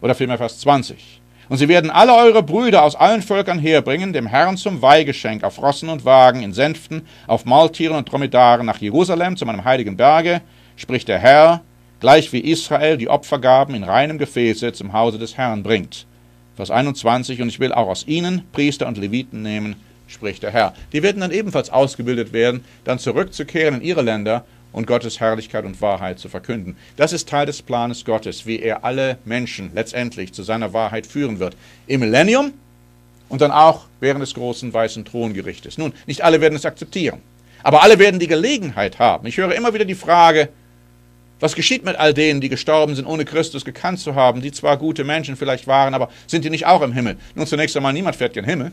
Oder vielmehr Vers 20. Und sie werden alle eure Brüder aus allen Völkern herbringen, dem Herrn zum Weihgeschenk auf Rossen und Wagen, in Sänften, auf Maultieren und Dromedaren nach Jerusalem zu meinem heiligen Berge, spricht der Herr, gleich wie Israel die Opfergaben in reinem Gefäße zum Hause des Herrn bringt. Vers 21. Und ich will auch aus ihnen Priester und Leviten nehmen, spricht der Herr. Die werden dann ebenfalls ausgebildet werden, dann zurückzukehren in ihre Länder und Gottes Herrlichkeit und Wahrheit zu verkünden. Das ist Teil des Planes Gottes, wie er alle Menschen letztendlich zu seiner Wahrheit führen wird. Im Millennium und dann auch während des großen weißen Throngerichtes. Nun, nicht alle werden es akzeptieren, aber alle werden die Gelegenheit haben. Ich höre immer wieder die Frage, was geschieht mit all denen, die gestorben sind, ohne Christus gekannt zu haben, die zwar gute Menschen vielleicht waren, aber sind die nicht auch im Himmel? Nun, zunächst einmal, niemand fährt gen Himmel.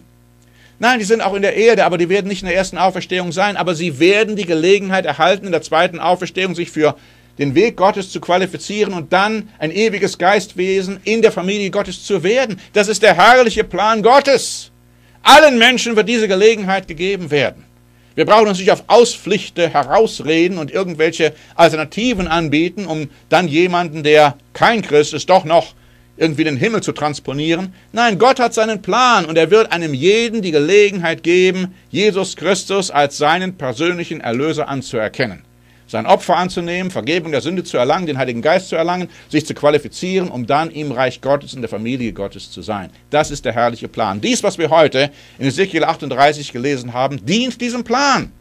Nein, die sind auch in der Erde, aber die werden nicht in der ersten Auferstehung sein, aber sie werden die Gelegenheit erhalten, in der zweiten Auferstehung sich für den Weg Gottes zu qualifizieren und dann ein ewiges Geistwesen in der Familie Gottes zu werden. Das ist der herrliche Plan Gottes. Allen Menschen wird diese Gelegenheit gegeben werden. Wir brauchen uns nicht auf Auspflichte herausreden und irgendwelche Alternativen anbieten, um dann jemanden, der kein Christ ist, doch noch irgendwie den Himmel zu transponieren. Nein, Gott hat seinen Plan und er wird einem jeden die Gelegenheit geben, Jesus Christus als seinen persönlichen Erlöser anzuerkennen. Sein Opfer anzunehmen, Vergebung der Sünde zu erlangen, den Heiligen Geist zu erlangen, sich zu qualifizieren, um dann im Reich Gottes, in der Familie Gottes zu sein. Das ist der herrliche Plan. Dies, was wir heute in Ezekiel 38 gelesen haben, dient diesem Plan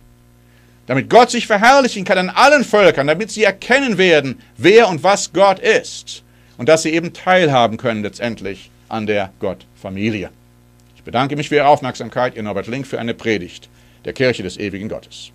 damit Gott sich verherrlichen kann an allen Völkern, damit sie erkennen werden, wer und was Gott ist und dass sie eben teilhaben können letztendlich an der Gottfamilie. Ich bedanke mich für Ihre Aufmerksamkeit, Ihr Norbert Link, für eine Predigt der Kirche des ewigen Gottes.